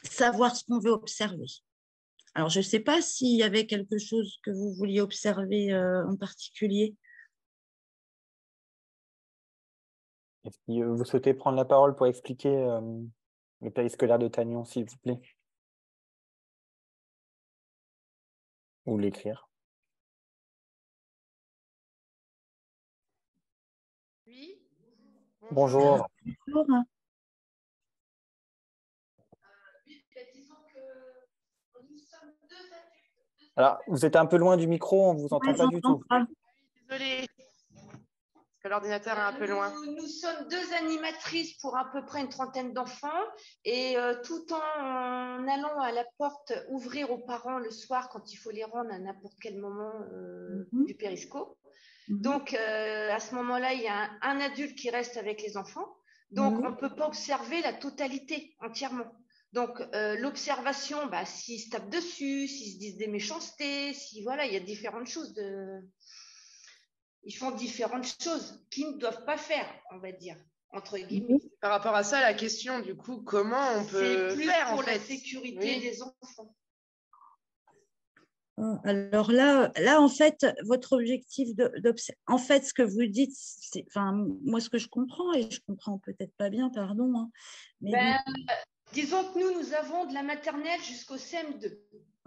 savoir ce qu'on veut observer. Alors, je ne sais pas s'il y avait quelque chose que vous vouliez observer euh, en particulier. Est-ce que vous souhaitez prendre la parole pour expliquer euh, le périscolaire de Tagnon, s'il vous plaît? Ou l'écrire? Oui. Bonjour. Bonjour. Alors, vous êtes un peu loin du micro, on ne vous entend pas du tout. Désolée, que l'ordinateur est un peu loin. Nous, sommes deux animatrices pour à peu près une trentaine d'enfants et euh, tout en allant à la porte ouvrir aux parents le soir quand il faut les rendre à n'importe quel moment euh, mhm. du périscope. Mhm. Donc, euh, à ce moment-là, il y a un, adulte qui reste avec les enfants. Donc, mhm. on ne peut pas observer la totalité entièrement. Donc, euh, l'observation, bah, s'ils se tapent dessus, s'ils se disent des méchancetés, si voilà, il y a différentes choses de. Ils font différentes choses qu'ils ne doivent pas faire, on va dire, entre guillemets. Par rapport à ça, la question, du coup, comment on peut plus faire pour la sécurité des enfants. Euh, alors là, là, en fait, votre objectif d'observer, en fait, ce que vous dites, c'est, enfin, moi, ce que je comprends, et je comprends peut-être pas bien, pardon, hein, mais ben, Disons que nous, nous avons de la maternelle jusqu'au CM2.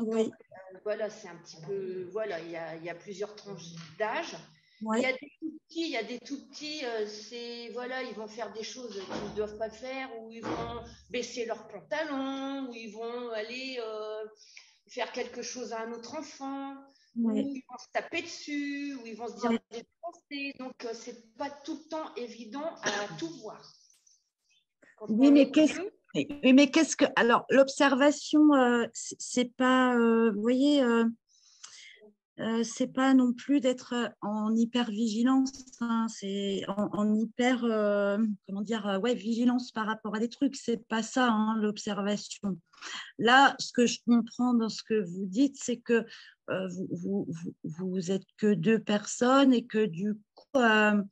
Oui. Euh, voilà, c'est un petit peu. Voilà, il y a, il y a plusieurs tranches d'âge. Il y a des tout petits, il y a des tout petits, euh, c'est voilà, ils vont faire des choses qu'ils ne doivent pas faire, ou ils vont baisser leurs pantalons, ou ils vont aller euh, faire quelque chose à un autre enfant, ou ils vont se taper dessus, ou ils vont se dire des pensées. Donc, c'est pas tout le temps évident à tout voir. oui, mais qu'est-ce mais, qu'est-ce que. Alors, l'observation, euh, c'est pas. Euh, vous voyez, euh, c'est pas non plus d'être en hyper vigilance, hein, c'est en, hyper. comment dire Ouais, vigilance par rapport à des trucs. C'est pas ça, hein, l'observation. Là, ce que je comprends dans ce que vous dites, c'est que vous, vous, vous, êtes que deux personnes et que du euh,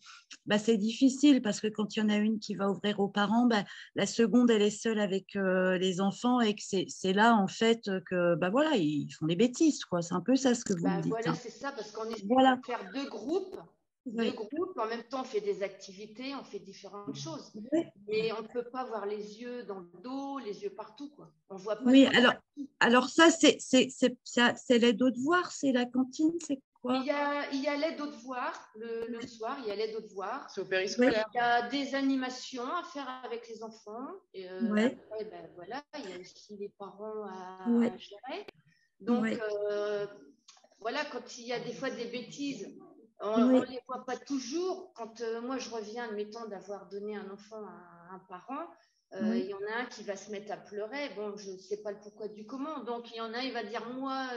bah, c'est difficile parce que quand il y en a une qui va ouvrir aux parents, bah, la seconde, elle est seule avec euh, les enfants et que c'est là, en fait, que bah, voilà, ils font des bêtises. C'est un peu ça ce que vous bah, dites. Voilà, hein. c'est ça, parce qu'on voilà. de faire deux groupes. Deux groupes, en même temps, on fait des activités, on fait différentes choses. Mais on ne peut pas avoir les yeux dans le dos, les yeux partout. Quoi. On voit pas oui, alors, alors ça, c'est l'aide au devoir, c'est la cantine, c'est il y a, il y a l'aide aux devoirs le, le, soir, il y a l'aide aux devoirs. C'est au périscolaire. Il y a des animations à faire avec les enfants. Et, euh, ben, voilà, il y a aussi les parents à, gérer. Donc, euh, voilà, quand il y a des fois des bêtises, On ne les voit pas toujours. Quand moi, je reviens, admettons, d'avoir donné un enfant à un parent, il y en a un qui va se mettre à pleurer. Bon, je ne sais pas le pourquoi du comment. Donc, il y en a, il va dire Moi,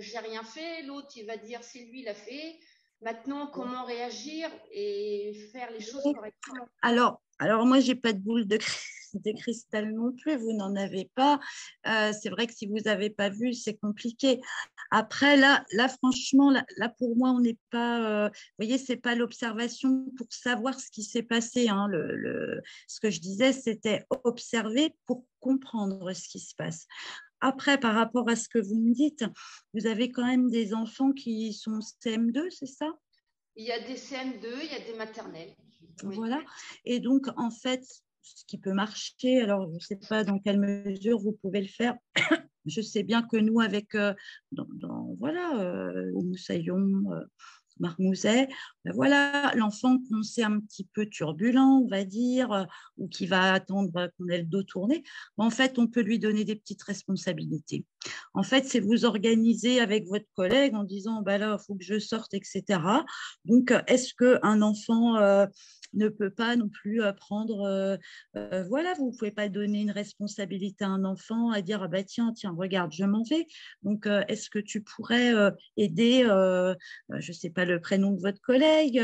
j'ai rien fait. L'autre, il va dire C'est lui, il a fait. Maintenant, comment réagir et faire les choses correctement Alors, alors moi, j'ai pas de boule de, cristal non plus, vous n'en avez pas. Euh, c'est vrai que si vous n'avez pas vu, c'est compliqué. Après, là, là franchement, là, pour moi, on n'est pas, euh, vous voyez, c'est pas l'observation pour savoir ce qui s'est passé. Hein. Ce que je disais, c'était observer pour comprendre ce qui se passe. Après, par rapport à ce que vous me dites, vous avez quand même des enfants qui sont CM2, c'est ça? Il y a des CM2, il y a des maternelles. Voilà. Et donc, en fait, ce qui peut marcher, alors je ne sais pas dans quelle mesure vous pouvez le faire. je sais bien que nous, avec, euh, dans, voilà, euh, euh, Marmouzet, ben voilà, l'enfant qu'on sait un petit peu turbulent, on va dire, euh, ou qui va attendre qu'on ait le dos tourné, ben, en fait, on peut lui donner des petites responsabilités. En fait, c'est vous organiser avec votre collègue en disant, ben là, il faut que je sorte, etc. Donc, est-ce qu'un enfant euh, ne peut pas non plus prendre, euh, voilà, vous ne pouvez pas donner une responsabilité à un enfant à dire, ah bah tiens, tiens, regarde, je m'en vais. Donc, est-ce que tu pourrais aider, je ne sais pas le prénom de votre collègue,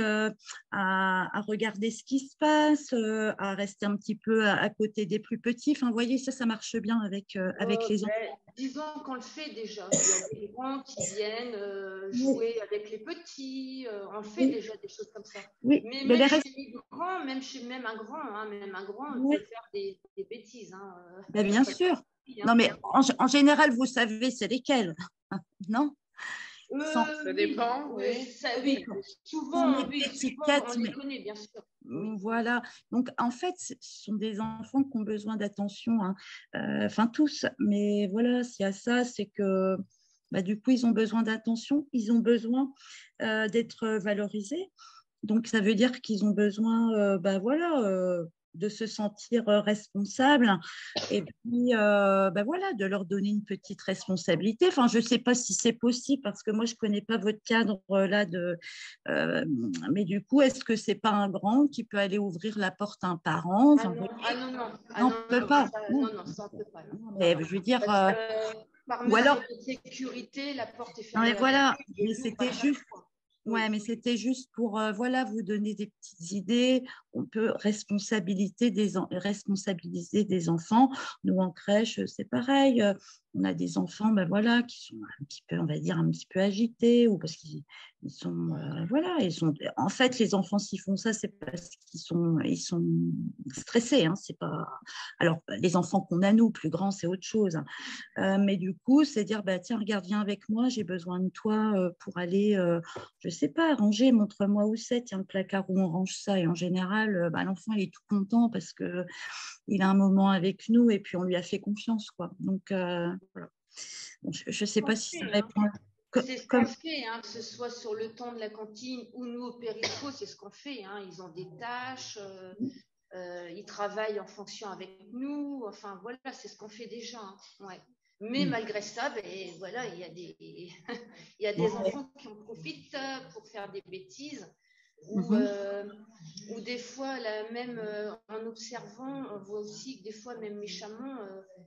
à, regarder ce qui se passe, à rester un petit peu à, côté des plus petits? Enfin, vous voyez, ça, ça marche bien avec, avec oh, les ben, enfants. disons qu'on le fait déjà. Il y a des grands qui viennent jouer avec les petits. on le fait déjà des choses comme ça. Oui. Mais, même grand, même chez même un grand, hein, même un grand, on peut faire des, bêtises. Hein. Ben, bien sûr. Hein. Non, mais en, général, vous savez, c'est lesquels, non? Euh, Ça dépend, oui. oui. Souvent, on, les connaît, bien sûr. Voilà. Donc, en fait, ce sont des enfants qui ont besoin d'attention. Euh, enfin, tous. Mais voilà, s'il y a ça, c'est que bah, du coup, ils ont besoin d'attention. Ils ont besoin euh, d'être valorisés. Donc, ça veut dire qu'ils ont besoin euh, bah, voilà, euh, de se sentir euh, responsables et puis bah, voilà, de leur donner une petite responsabilité. Enfin, je ne sais pas si c'est possible parce que moi, je ne connais pas votre cadre là. De, mais du coup, est-ce que ce n'est pas un grand qui peut aller ouvrir la porte à un parent? Ah, non, ah non, non. Ah, on ne peut pas. non, non, ça ne peut pas. Mais, je veux dire. par ou alors, de sécurité, la porte est fermée. Non, mais voilà, mais c'était juste. Ouais, mais c'était juste pour euh, voilà, vous donner des petites idées. On peut responsabiliser des, responsabiliser des enfants. Nous, en crèche, c'est pareil. Euh, on a des enfants ben voilà, qui sont un petit peu, on va dire, un petit peu agités ou parce qu'ils ils sont, euh, voilà, ils sont. En fait, les enfants s'ils font ça, c'est parce qu'ils sont, ils sont stressés. Hein, c'est pas. Alors, les enfants qu'on a nous, plus grands, c'est autre chose. Hein. Euh, mais du coup, c'est dire, bah tiens, regarde, viens avec moi, j'ai besoin de toi euh, pour aller, je sais pas, ranger. Montre-moi où c'est. Tiens, le placard où on range ça. Et en général, bah, l'enfant il est tout content parce que il a un moment avec nous et puis on lui a fait confiance, quoi. Donc voilà. je ne sais pas si ça répond. C'est ce qu'on fait, hein, que ce soit sur le temps de la cantine ou nous au périphérique, c'est ce qu'on fait. Hein. Ils ont des tâches, euh, euh, ils travaillent en fonction avec nous. Enfin, voilà, c'est ce qu'on fait déjà. Hein. Ouais. Mais mm. malgré ça, ben, voilà, il y a des, il y a des enfants qui en profitent pour faire des bêtises. Ou, mm-hmm. euh, ou des fois, là, même en observant, on voit aussi que des fois, même méchamment,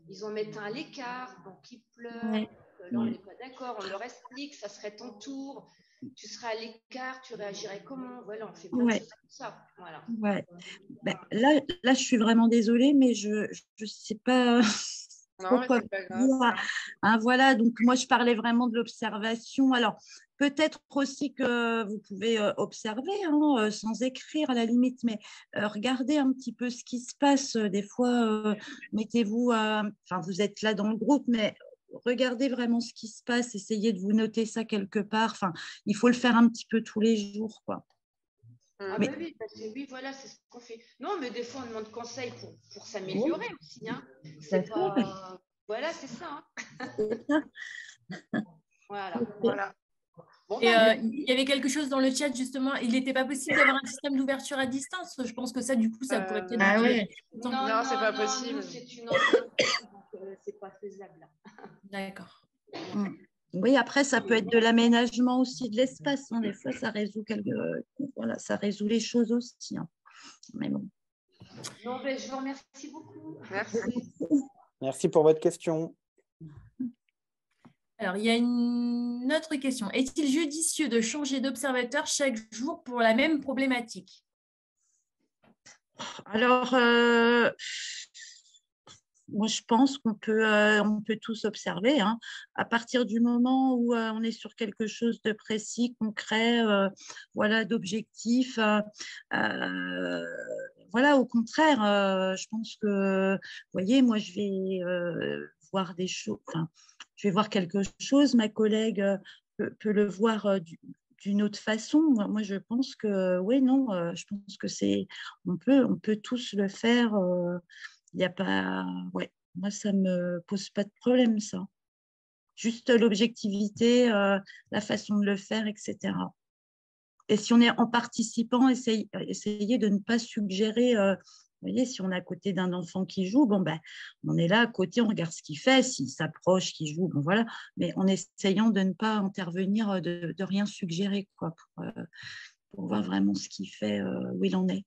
ils en mettent un à l'écart, donc ils pleurent là, on n'est pas d'accord, on leur explique, ça serait ton tour, tu seras à l'écart, tu réagirais comment? Voilà, on fait pas ouais. ça. Voilà. Ouais. Ben, là, là, je suis vraiment désolée, mais je ne sais pas. Non, Pourquoi pas grave. Hein, voilà, donc moi je parlais vraiment de l'observation. Alors, peut-être aussi que vous pouvez euh, observer hein, euh, sans écrire à la limite, mais euh, regardez un petit peu ce qui se passe. Des fois, mettez-vous, enfin, vous êtes là dans le groupe, mais regardez vraiment ce qui se passe, essayez de vous noter ça quelque part. Enfin, il faut le faire un petit peu tous les jours, quoi. Ah mais... oui, oui, voilà, c'est ce qu'on fait. Non, mais des fois, on demande conseil pour, pour s'améliorer aussi. Hein. Pas... Voilà, c'est ça. Hein. voilà. voilà. et euh, il y avait quelque chose dans le chat justement, il n'était pas possible d'avoir un système d'ouverture à distance. Je pense que ça, du coup, ça pourrait peut-être. Ah ouais. Non, non, c'est pas possible. C'est une c'est pas faisable. D'accord. Mm. Oui, après, ça peut être de l'aménagement aussi de l'espace. Hein. Des fois, ça résout, quelque... voilà, ça résout les choses aussi. Hein. Mais bon. Ben, je vous remercie beaucoup. Merci. Merci pour votre question. Alors, il y a une autre question. Est-il judicieux de changer d'observateur chaque jour pour la même problématique? Alors, euh, moi, je pense qu'on peut, euh, on peut tous observer. Hein. À partir du moment où euh, on est sur quelque chose de précis, concret, voilà, d'objectif, voilà, au contraire, je pense que, vous voyez, moi, je vais voir des choses je vais voir quelque chose, ma collègue euh, peut, le voir euh, d'une autre façon. Moi, je pense que oui, non, euh, je pense que c'est, on peut, on peut tous le faire. Il n'y a pas, ouais, moi, ça me pose pas de problème, ça. Juste l'objectivité, la façon de le faire, etc. Et si on est en participant, essayer de ne pas suggérer vous voyez, si on est à côté d'un enfant qui joue, bon ben, on est là à côté, on regarde ce qu'il fait, s'il s'approche, qu'il joue, bon voilà, mais en essayant de ne pas intervenir, euh, de, rien suggérer, quoi, euh, pour, voir vraiment ce qu'il fait, euh, où il en est.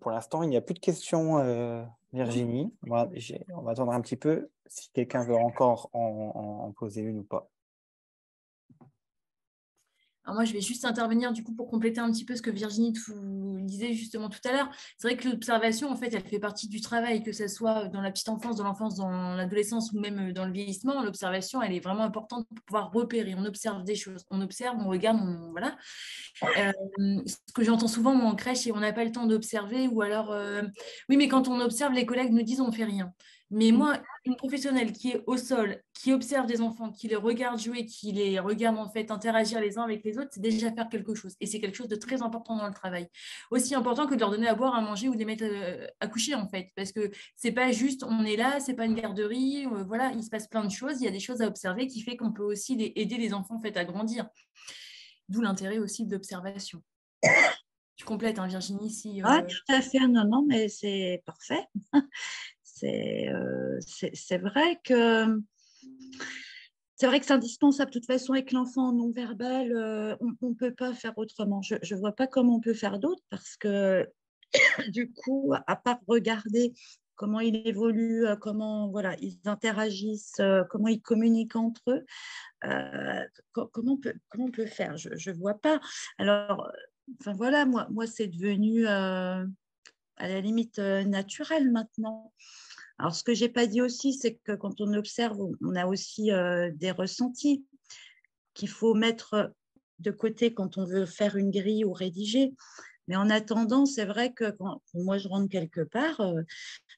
pour l'instant, il n'y a plus de questions, Virginie. On va, attendre un petit peu si quelqu'un veut encore en poser une ou pas. Alors moi, je vais juste intervenir du coup pour compléter un petit peu ce que Virginie vous disait justement tout à l'heure. C'est vrai que l'observation, en fait, elle fait partie du travail, que ce soit dans la petite enfance, dans l'enfance, dans l'adolescence ou même dans le vieillissement. L'observation, elle est vraiment importante pour pouvoir repérer. On observe des choses, on observe, on regarde, on, voilà. Euh, ce que j'entends souvent moi, en crèche, et on n'a pas le temps d'observer, ou alors, euh, oui, mais quand on observe, les collègues nous disent on fait rien. Mais mm. moi, une professionnelle qui est au sol, qui observe des enfants, qui les regarde jouer, qui les regarde en fait interagir les uns avec les autres, c'est déjà faire quelque chose. Et c'est quelque chose de très important dans le travail. Aussi important que de leur donner à boire, à manger ou de les mettre euh, à coucher en fait. Parce que c'est pas juste on est là, c'est pas une garderie, euh, voilà, il se passe plein de choses, il y a des choses à observer qui fait qu'on peut aussi aider les enfants en fait à grandir. D'où l'intérêt aussi de l'observation. Tu complètes, hein, Virginie, si. Euh... Ah, tout à fait, non, non, mais c'est parfait. Euh, c'est vrai que c'est vrai que c'est indispensable. De toute façon, avec l'enfant non verbal, euh, on ne peut pas faire autrement. Je ne vois pas comment on peut faire d'autre parce que du coup, à part regarder comment ils évoluent, euh, comment voilà, ils interagissent, comment ils communiquent entre eux, comment, on peut, comment on peut faire? Je ne vois pas. Alors, enfin voilà, moi, moi c'est devenu à la limite naturel maintenant. Alors, ce que je n'ai pas dit aussi, c'est que quand on observe, on a aussi euh, des ressentis qu'il faut mettre de côté quand on veut faire une grille ou rédiger. Mais en attendant, c'est vrai que quand moi je rentre quelque part, euh,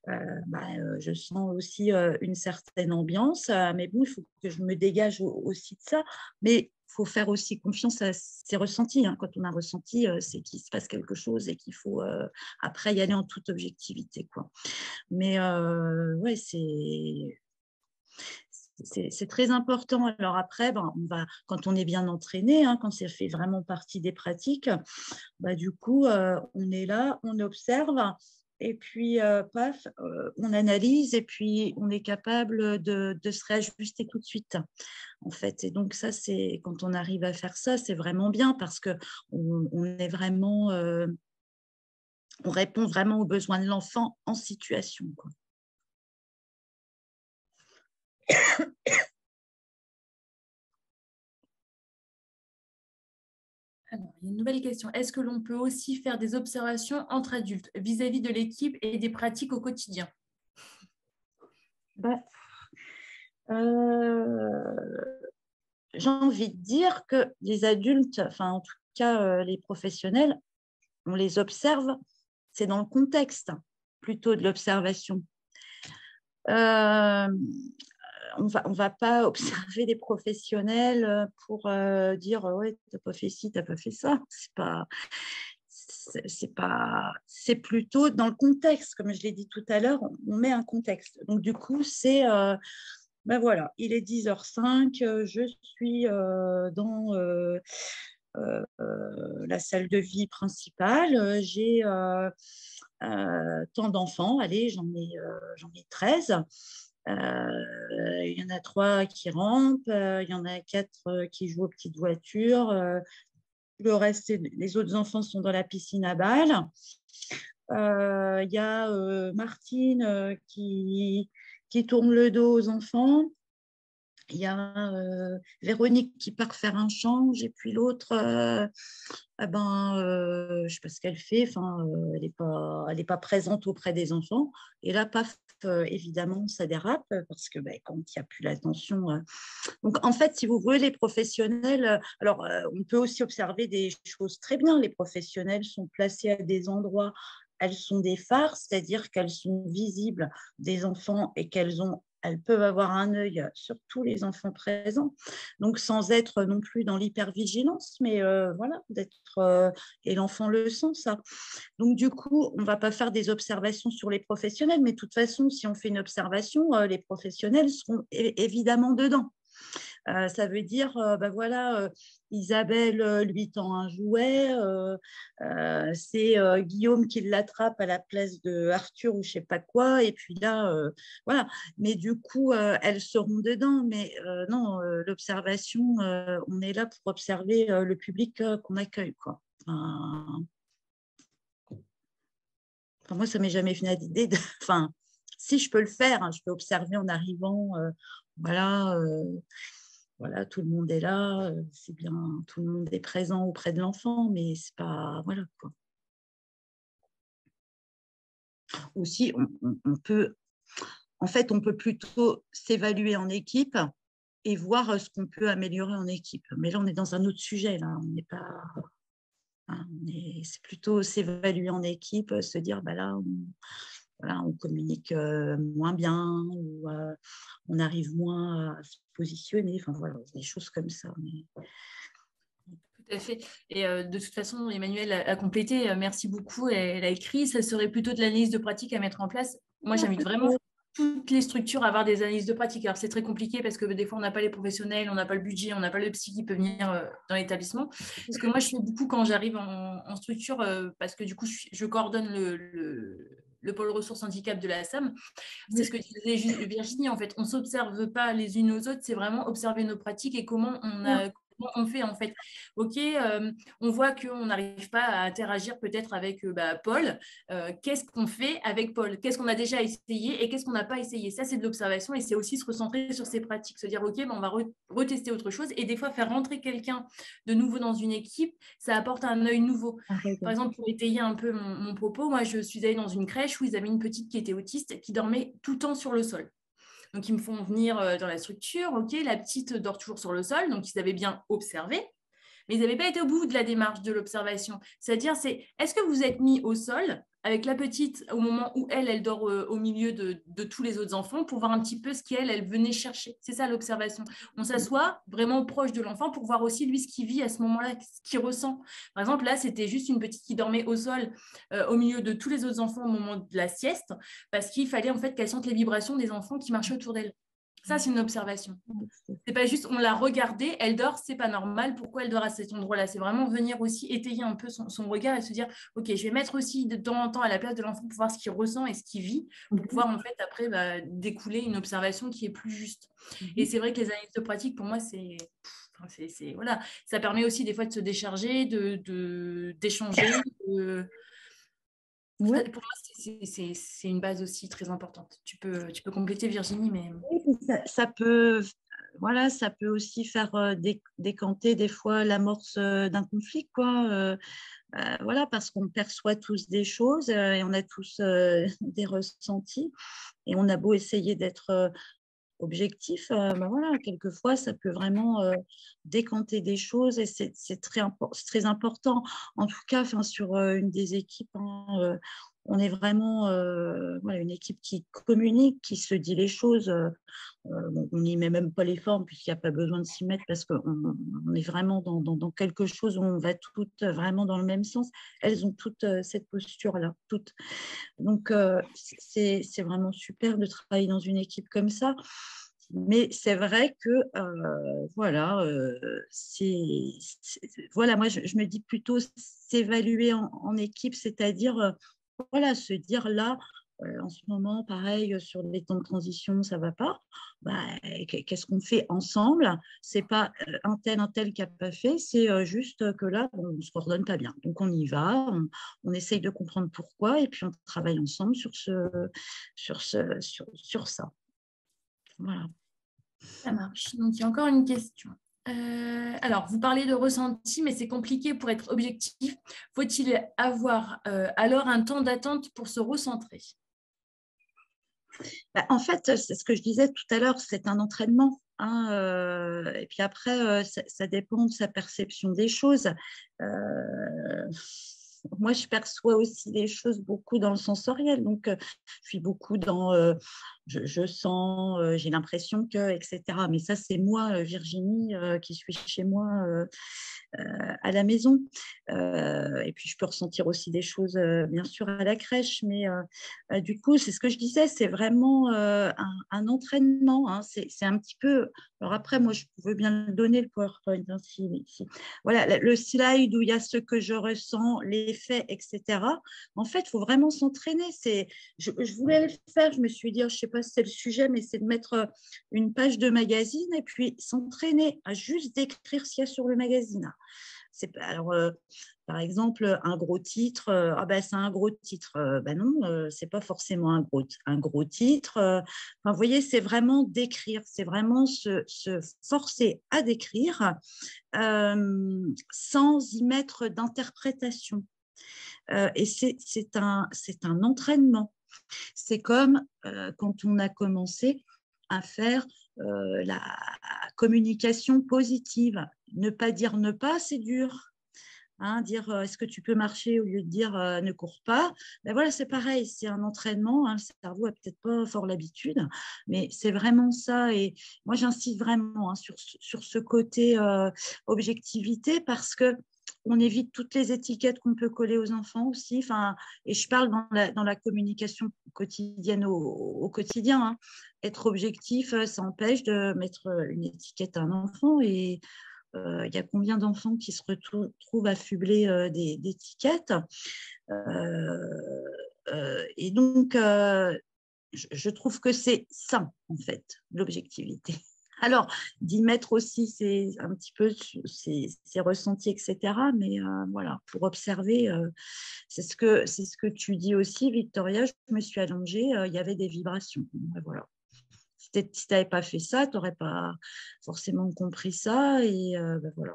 euh, bah, je sens aussi une certaine ambiance. mais bon, il faut que je me dégage aussi de ça. Mais faut faire aussi confiance à ses ressentis. Hein. Quand on a ressenti, euh, c'est qu'il se passe quelque chose et qu'il faut euh, après y aller en toute objectivité. Mais euh, ouais, c'est c'est très important. Alors après, ben, on va, quand on est bien entraîné, hein, quand ça fait vraiment partie des pratiques, bah, du coup, on est là, on observe, et puis, euh, paf, euh, on analyse et puis on est capable de, se réajuster tout de suite, en fait. Et donc, ça, c'est quand on arrive à faire ça, c'est vraiment bien parce qu'on on est vraiment, euh, on répond vraiment aux besoins de l'enfant en situation. Une nouvelle question. Est-ce que l'on peut aussi faire des observations entre adultes vis-à-vis de l'équipe et des pratiques au quotidien? Bah, euh, J'ai envie de dire que les adultes, enfin en tout cas euh, les professionnels, on les observe, c'est dans le contexte plutôt de l'observation. Euh, on va, va pas observer des professionnels euh, pour euh, dire ouais t'as pas fait ci, t'as pas fait ça. C'est pas c'est plutôt dans le contexte comme je l'ai dit tout à l'heure on, met un contexte donc du coup c'est euh, ben voilà il est 10h05 je suis dans la salle de vie principale j'ai tant d'enfants, allez, j'en ai, j'en ai 13. Il y en a trois qui rampent, il y en a quatre qui jouent aux petites voitures, le reste, les autres enfants sont dans la piscine à balles. Il y a Martine qui, qui tourne le dos aux enfants. Il y a euh, Véronique qui part faire un change et puis l'autre, euh, eh ben, euh, je ne sais pas ce qu'elle fait, elle n'est pas, pas présente auprès des enfants. Et là, évidemment, ça dérape parce que ben, quand il n'y a plus l'attention. Donc, en fait, si vous voulez, les professionnels, alors on peut aussi observer des choses très bien. Les professionnels sont placés à des endroits elles sont des phares, c'est-à-dire qu'elles sont visibles des enfants et qu'elles ont elles peuvent avoir un œil sur tous les enfants présents, donc sans être non plus dans l'hypervigilance, mais euh, voilà, d'être euh, et l'enfant le sent ça. Donc du coup, on va pas faire des observations sur les professionnels, mais de toute façon, si on fait une observation, euh, les professionnels seront évidemment dedans. Ça veut dire, ben voilà, Isabelle lui tend un jouet, c'est Guillaume qui l'attrape à la place de Arthur ou je sais pas quoi, et puis là, voilà. Mais du coup, elles seront dedans. Mais non, l'observation, on est là pour observer le public qu'on accueille, quoi. Moi, ça m'est jamais venu à l'idée. Enfin, si je peux le faire, hein, je peux observer en arrivant, voilà, voilà, tout le monde est là, euh, c'est bien, tout le monde est présent auprès de l'enfant, mais c'est pas, voilà quoi. Aussi, on, peut, en fait, on peut plutôt s'évaluer en équipe et voir euh, ce qu'on peut améliorer en équipe. Mais là, on est dans un autre sujet, là, on n'est pas, hein, c'est plutôt s'évaluer en équipe, se dire, bah là, voilà, on communique euh, moins bien ou on arrive moins à positionner, enfin voilà, des choses comme ça. Tout à fait. Et euh, de toute façon, Emmanuel a, complété, euh, merci beaucoup. Elle, a écrit, ça serait plutôt de l'analyse de pratique à mettre en place. Moi, j'invite vraiment toutes les structures à avoir des analyses de pratique. Alors, c'est très compliqué parce que des fois, on n'a pas les professionnels, on n'a pas le budget, on n'a pas le psy qui peut venir euh, dans l'établissement. Parce que moi, je fais beaucoup quand j'arrive en, structure, parce que du coup, je, coordonne le, le pôle ressources handicap de la SAM. C'est ce que disait Virginie, en fait, on ne s'observe pas les unes aux autres, c'est vraiment observer nos pratiques et comment on a on fait en fait Ok, euh, on voit qu'on n'arrive pas à interagir peut-être avec euh, bah, Paul. Euh, qu'est-ce qu'on fait avec Paul? Qu'est-ce qu'on a déjà essayé et qu'est-ce qu'on n'a pas essayé? Ça, c'est de l'observation et c'est aussi se recentrer sur ses pratiques, se dire ok, ben, on va retester autre chose et des fois faire rentrer quelqu'un de nouveau dans une équipe, ça apporte un œil nouveau. Ah, Par exemple, pour étayer un peu mon, mon propos, moi, je suis allée dans une crèche où ils avaient une petite qui était autiste qui dormait tout le temps sur le sol. Donc, ils me font venir euh, dans la structure. OK, la petite dort toujours sur le sol. Donc, ils avaient bien observé. Mais ils n'avaient pas été au bout de la démarche de l'observation. C'est-à-dire, c'est est-ce que vous êtes mis au sol avec la petite au moment où elle, elle dort euh, au milieu de, tous les autres enfants pour voir un petit peu ce qu'elle, elle venait chercher. C'est ça l'observation. On s'assoit vraiment proche de l'enfant pour voir aussi lui ce qu'il vit à ce moment-là, ce qu'il ressent. Par exemple, là, c'était juste une petite qui dormait au sol euh, au milieu de tous les autres enfants au moment de la sieste parce qu'il fallait en fait qu'elle sente les vibrations des enfants qui marchaient autour d'elle. Ça, c'est une observation. C'est pas juste on l'a regardée, elle dort, c'est pas normal. Pourquoi elle dort à cet endroit-là? C'est vraiment venir aussi étayer un peu son, regard et se dire ok, je vais mettre aussi de temps en temps à la place de l'enfant pour voir ce qu'il ressent et ce qu'il vit, pour pouvoir en fait après bah, découler une observation qui est plus juste. Mhm. Et c'est vrai que les analyses de pratique, pour moi, c'est voilà, ça permet aussi des fois de se décharger, de d'échanger. De, pour moi, c'est une base aussi très importante. Tu peux, tu peux compléter, Virginie, mais... ça, peut, voilà, ça peut aussi faire euh, décanter des fois l'amorce euh, d'un conflit, quoi. Euh, voilà, parce qu'on perçoit tous des choses et on a tous des ressentis. Et on a beau essayer d'être objectif, ben voilà, quelquefois, ça peut vraiment décanter des choses et c'est très, important. En tout cas, sur une des équipes, hein, on est vraiment voilà, une équipe qui communique, qui se dit les choses. on n'y met même pas les formes puisqu'il n'y a pas besoin de s'y mettre parce qu'on on est vraiment dans, quelque chose où on va toutes vraiment dans le même sens. Elles ont toutes cette posture-là, toutes. Donc, c'est vraiment super de travailler dans une équipe comme ça. Mais c'est vrai que, voilà, voilà, moi, je, me dis plutôt s'évaluer en, équipe, c'est-à-dire voilà, se dire là, en ce moment, pareil, sur les temps de transition, ça ne va pas. Bah, qu'est-ce qu'on fait ensemble? C'est pas un tel, un tel qui n'a pas fait, c'est juste que là, on ne se coordonne pas bien. Donc, on y va, on, essaye de comprendre pourquoi, et puis on travaille ensemble sur, ce, sur, ce, sur, sur ça. Voilà. Ça marche. Donc, il y a encore une question. Alors, vous parlez de ressenti, mais c'est compliqué pour être objectif. Faut-il avoir alors un temps d'attente pour se recentrer? Bah, en fait, c'est ce que je disais tout à l'heure, c'est un entraînement. Hein, euh, et puis après, euh, ça, dépend de sa perception des choses. Euh, moi, je perçois aussi les choses beaucoup dans le sensoriel. Donc, je suis beaucoup dans je, sens, j'ai l'impression que, etc. Mais ça, c'est moi, Virginie, qui suis chez moi à la maison. et puis, je peux ressentir aussi des choses, bien sûr, à la crèche. Mais du coup, c'est ce que je disais, c'est vraiment un, entraînement. Hein. C'est un petit peu. Alors après, moi, je veux bien donner, le PowerPoint. Hein, Voilà, le slide où il y a ce que je ressens, les faits, etc. En fait, il faut vraiment s'entraîner. Je, je voulais le faire, je me suis dit, oh, je sais pas si c'est le sujet, mais c'est de mettre une page de magazine et puis s'entraîner à juste décrire ce qu'il y a sur le magazine. C'est euh, par exemple, un gros titre, euh, ah ben, c'est un gros titre. Euh, ben non, c'est pas forcément un gros, titre. Vous voyez, c'est vraiment décrire, c'est vraiment se, forcer à décrire sans y mettre d'interprétation. Et c'est un, un entraînement. C'est comme quand on a commencé à faire la communication positive. Ne pas dire ne pas, c'est dur. Hein, dire est-ce que tu peux marcher au lieu de dire ne cours pas, ben voilà, c'est pareil, c'est un entraînement. Hein, le cerveau n'a peut-être pas fort l'habitude, mais c'est vraiment ça. Et moi, j'insiste vraiment hein, sur, sur, ce côté objectivité parce que on évite toutes les étiquettes qu'on peut coller aux enfants aussi. Et je parle dans la, communication quotidienne au, quotidien. Hein. Être objectif, euh, ça empêche de mettre une étiquette à un enfant. Et euh, il y a combien d'enfants qui se retrouvent affublés euh, d'étiquettes Et donc, je trouve que c'est ça, en fait, l'objectivité. Alors, d'y mettre aussi un petit peu ses, ressentis, etc. Mais euh, voilà, pour observer, euh, c'est ce, que, ce que tu dis aussi, Victoria. Je me suis allongée, euh, il y avait des vibrations. Voilà. Si tu n'avais pas fait ça, tu n'aurais pas forcément compris ça. Et ben voilà.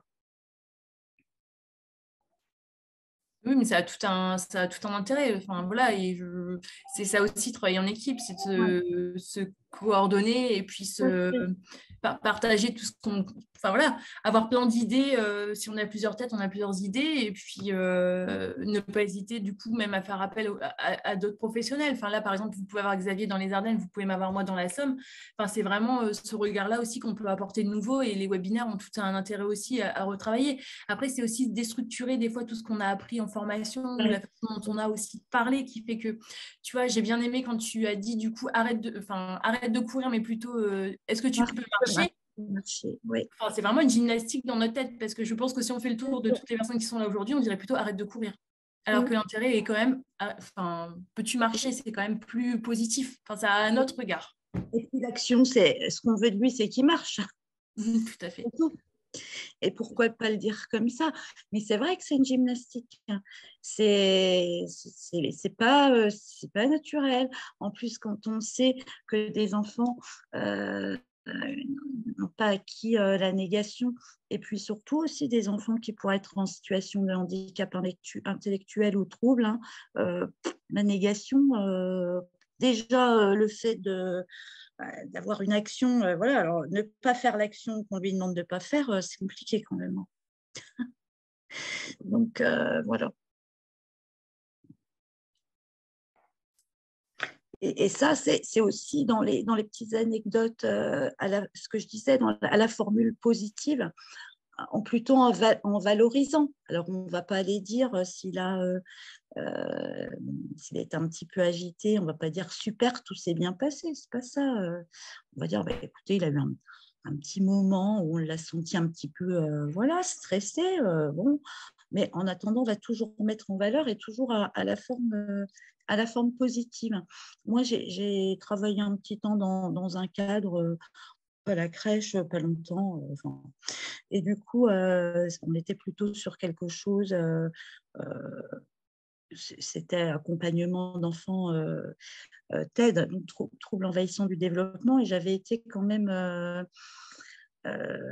Oui, mais ça a tout un, ça a tout un intérêt. Enfin, voilà, et c'est ça aussi, travailler en équipe, c'est de se, coordonner et puis se, partager tout ce qu'on. Enfin voilà, avoir plein d'idées. Euh, si on a plusieurs têtes, on a plusieurs idées. Et puis euh, ne pas hésiter, du coup, même à faire appel à, d'autres professionnels. Enfin là, par exemple, vous pouvez avoir Xavier dans les Ardennes, vous pouvez m'avoir moi dans la Somme. Enfin, c'est vraiment euh, ce regard-là aussi qu'on peut apporter de nouveau. Et les webinaires ont tout un intérêt aussi à, retravailler. Après, c'est aussi déstructurer des fois tout ce qu'on a appris en formation, la façon dont on a aussi parlé, qui fait que, tu vois, j'ai bien aimé quand tu as dit, du coup, arrête de, enfin, arrête de courir, mais plutôt, est-ce que tu peux c'est vraiment une gymnastique dans notre tête parce que je pense que si on fait le tour de toutes les personnes qui sont là aujourd'hui, on dirait plutôt arrête de courir. Alors que l'intérêt est quand même, ah, enfin, peux-tu marcher, c'est quand même plus positif. Enfin, ça a un autre regard. Et puis l'action, c'est ce qu'on veut de lui, c'est qu'il marche. Tout à fait. Et pourquoi pas le dire comme ça? Mais c'est vrai que c'est une gymnastique. C'est c'est pas euh, c'est pas naturel. En plus, quand on sait que des enfants euh, n'ont pas acquis euh, la négation. Et puis surtout aussi des enfants qui pourraient être en situation de handicap intellectuel ou trouble. Hein. La négation, déjà le fait de d'avoir une action, voilà, alors ne pas faire l'action qu'on lui demande de ne pas faire, c'est compliqué quand même. Hein. Donc voilà. Et, ça, c'est aussi dans les, dans les petites anecdotes, euh, à ce que je disais, à la formule positive, en plutôt en, valorisant. Alors, on ne va pas aller dire euh, s'il a, euh, s'il est un petit peu agité, on ne va pas dire super, tout s'est bien passé. C'est pas ça. on va dire, bah, écoutez, il a eu un, petit moment où on l'a senti un petit peu, voilà, stressé. bon, mais en attendant, on va toujours mettre en valeur et toujours à, la, forme, à la forme positive. Moi, j'ai travaillé un petit temps dans, dans un cadre, pas la crèche, pas longtemps. Enfin, et du coup, on était plutôt sur quelque chose c'était accompagnement d'enfants euh, euh, TED, trouble envahissant du développement, et j'avais été quand même euh,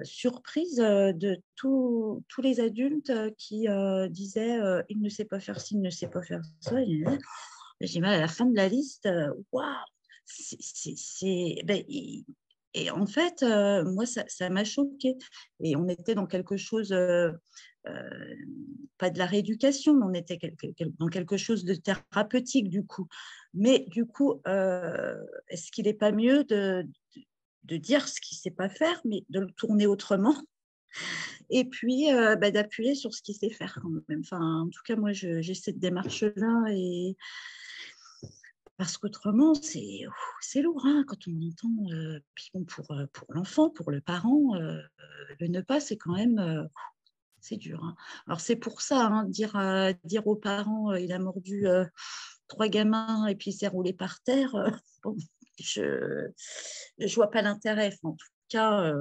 surprise de tous les adultes qui disaient il ne sait pas faire ci, il ne sait pas faire ça. J'ai mal à la fin de la liste, waouh, c'est. Ben, et en fait, moi, ça m'a choqué. Et on était dans quelque chose euh, pas de la rééducation, mais on était dans quelque chose de thérapeutique du coup. Mais du coup, euh, est-ce qu'il n'est pas mieux de, dire ce qu'il ne sait pas faire, mais de le tourner autrement et puis euh, bah, d'appuyer sur ce qu'il sait faire quand même. Enfin, en tout cas, moi, j'ai cette démarche-là et parce qu'autrement, c'est lourd hein, quand on entend. puis pour, pour l'enfant, pour le parent, le ne pas, c'est quand même c'est dur. Hein. Alors c'est pour ça, hein, dire, euh, dire aux parents, euh, il a mordu euh, trois gamins et puis il s'est roulé par terre, je ne vois pas l'intérêt. en tout cas,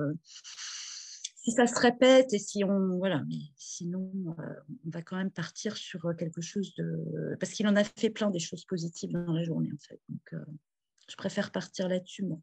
si ça se répète et si on... Voilà, mais sinon, on va quand même partir sur quelque chose de... Parce qu'il en a fait plein des choses positives dans la journée, en fait. Donc, je préfère partir là-dessus, moi.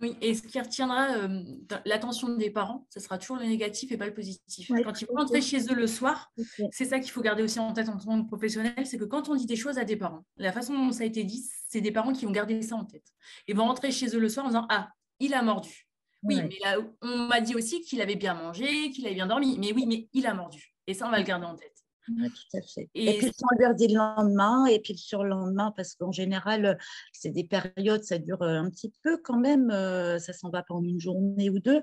Oui, et ce qui retiendra euh, l'attention des parents, ce sera toujours le négatif et pas le positif. quand ils vont rentrer chez eux le soir, c'est ça qu'il faut garder aussi en tête en tant que professionnel, c'est que quand on dit des choses à des parents, la façon dont ça a été dit, c'est des parents qui vont garder ça en tête. Ils vont rentrer chez eux le soir en disant Ah, il a mordu. Oui, mais là, on m'a dit aussi qu'il avait bien mangé, qu'il avait bien dormi. Mais oui, mais il a mordu. Et ça, on va le garder en tête tout à fait. Et, puis on leur dit le lendemain, et puis le surlendemain, parce qu'en général, c'est des périodes, ça dure euh, un petit peu quand même, euh, ça s'en va pas en une journée ou deux.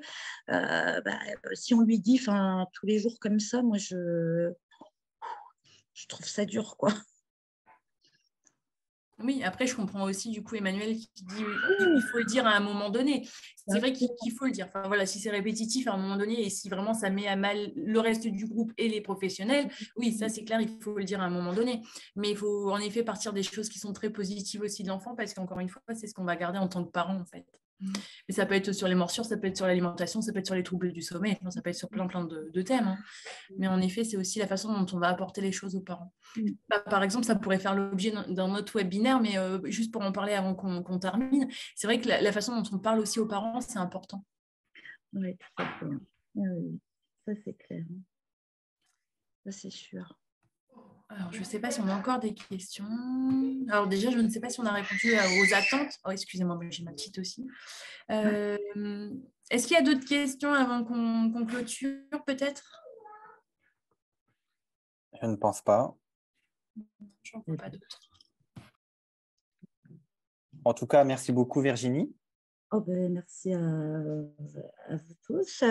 Euh, bah, si on lui dit tous les jours comme ça, moi, je, je trouve ça dur, quoi. Oui, après, je comprends aussi du coup Emmanuel qui dit qu'il faut le dire à un moment donné. C'est vrai qu'il faut le dire. Enfin, voilà, si c'est répétitif à un moment donné et si vraiment ça met à mal le reste du groupe et les professionnels, oui, ça c'est clair, il faut le dire à un moment donné. Mais il faut en effet partir des choses qui sont très positives aussi de l'enfant parce qu'encore une fois, c'est ce qu'on va garder en tant que parent en fait. Mm. Mais ça peut être sur les morsures, ça peut être sur l'alimentation, ça peut être sur les troubles du sommeil, ça peut être sur plein plein de, thèmes. Hein. Mais en effet, c'est aussi la façon dont on va apporter les choses aux parents. Mm. Bah, par exemple, ça pourrait faire l'objet d'un autre webinaire, mais euh, juste pour en parler avant qu'on termine, c'est vrai que la, façon dont on parle aussi aux parents, c'est important. Oui, tout à fait. Oui, ça c'est clair. Ça c'est sûr. Alors, je ne sais pas si on a encore des questions. Alors, déjà, je ne sais pas si on a répondu aux attentes. Oh, excusez-moi, j'ai ma petite aussi. Euh, est-ce qu'il y a d'autres questions avant qu'on clôture, peut-être? Je ne pense pas. Je vois pas d'autres. En tout cas, merci beaucoup, Virginie. Oh ben, merci à, vous tous.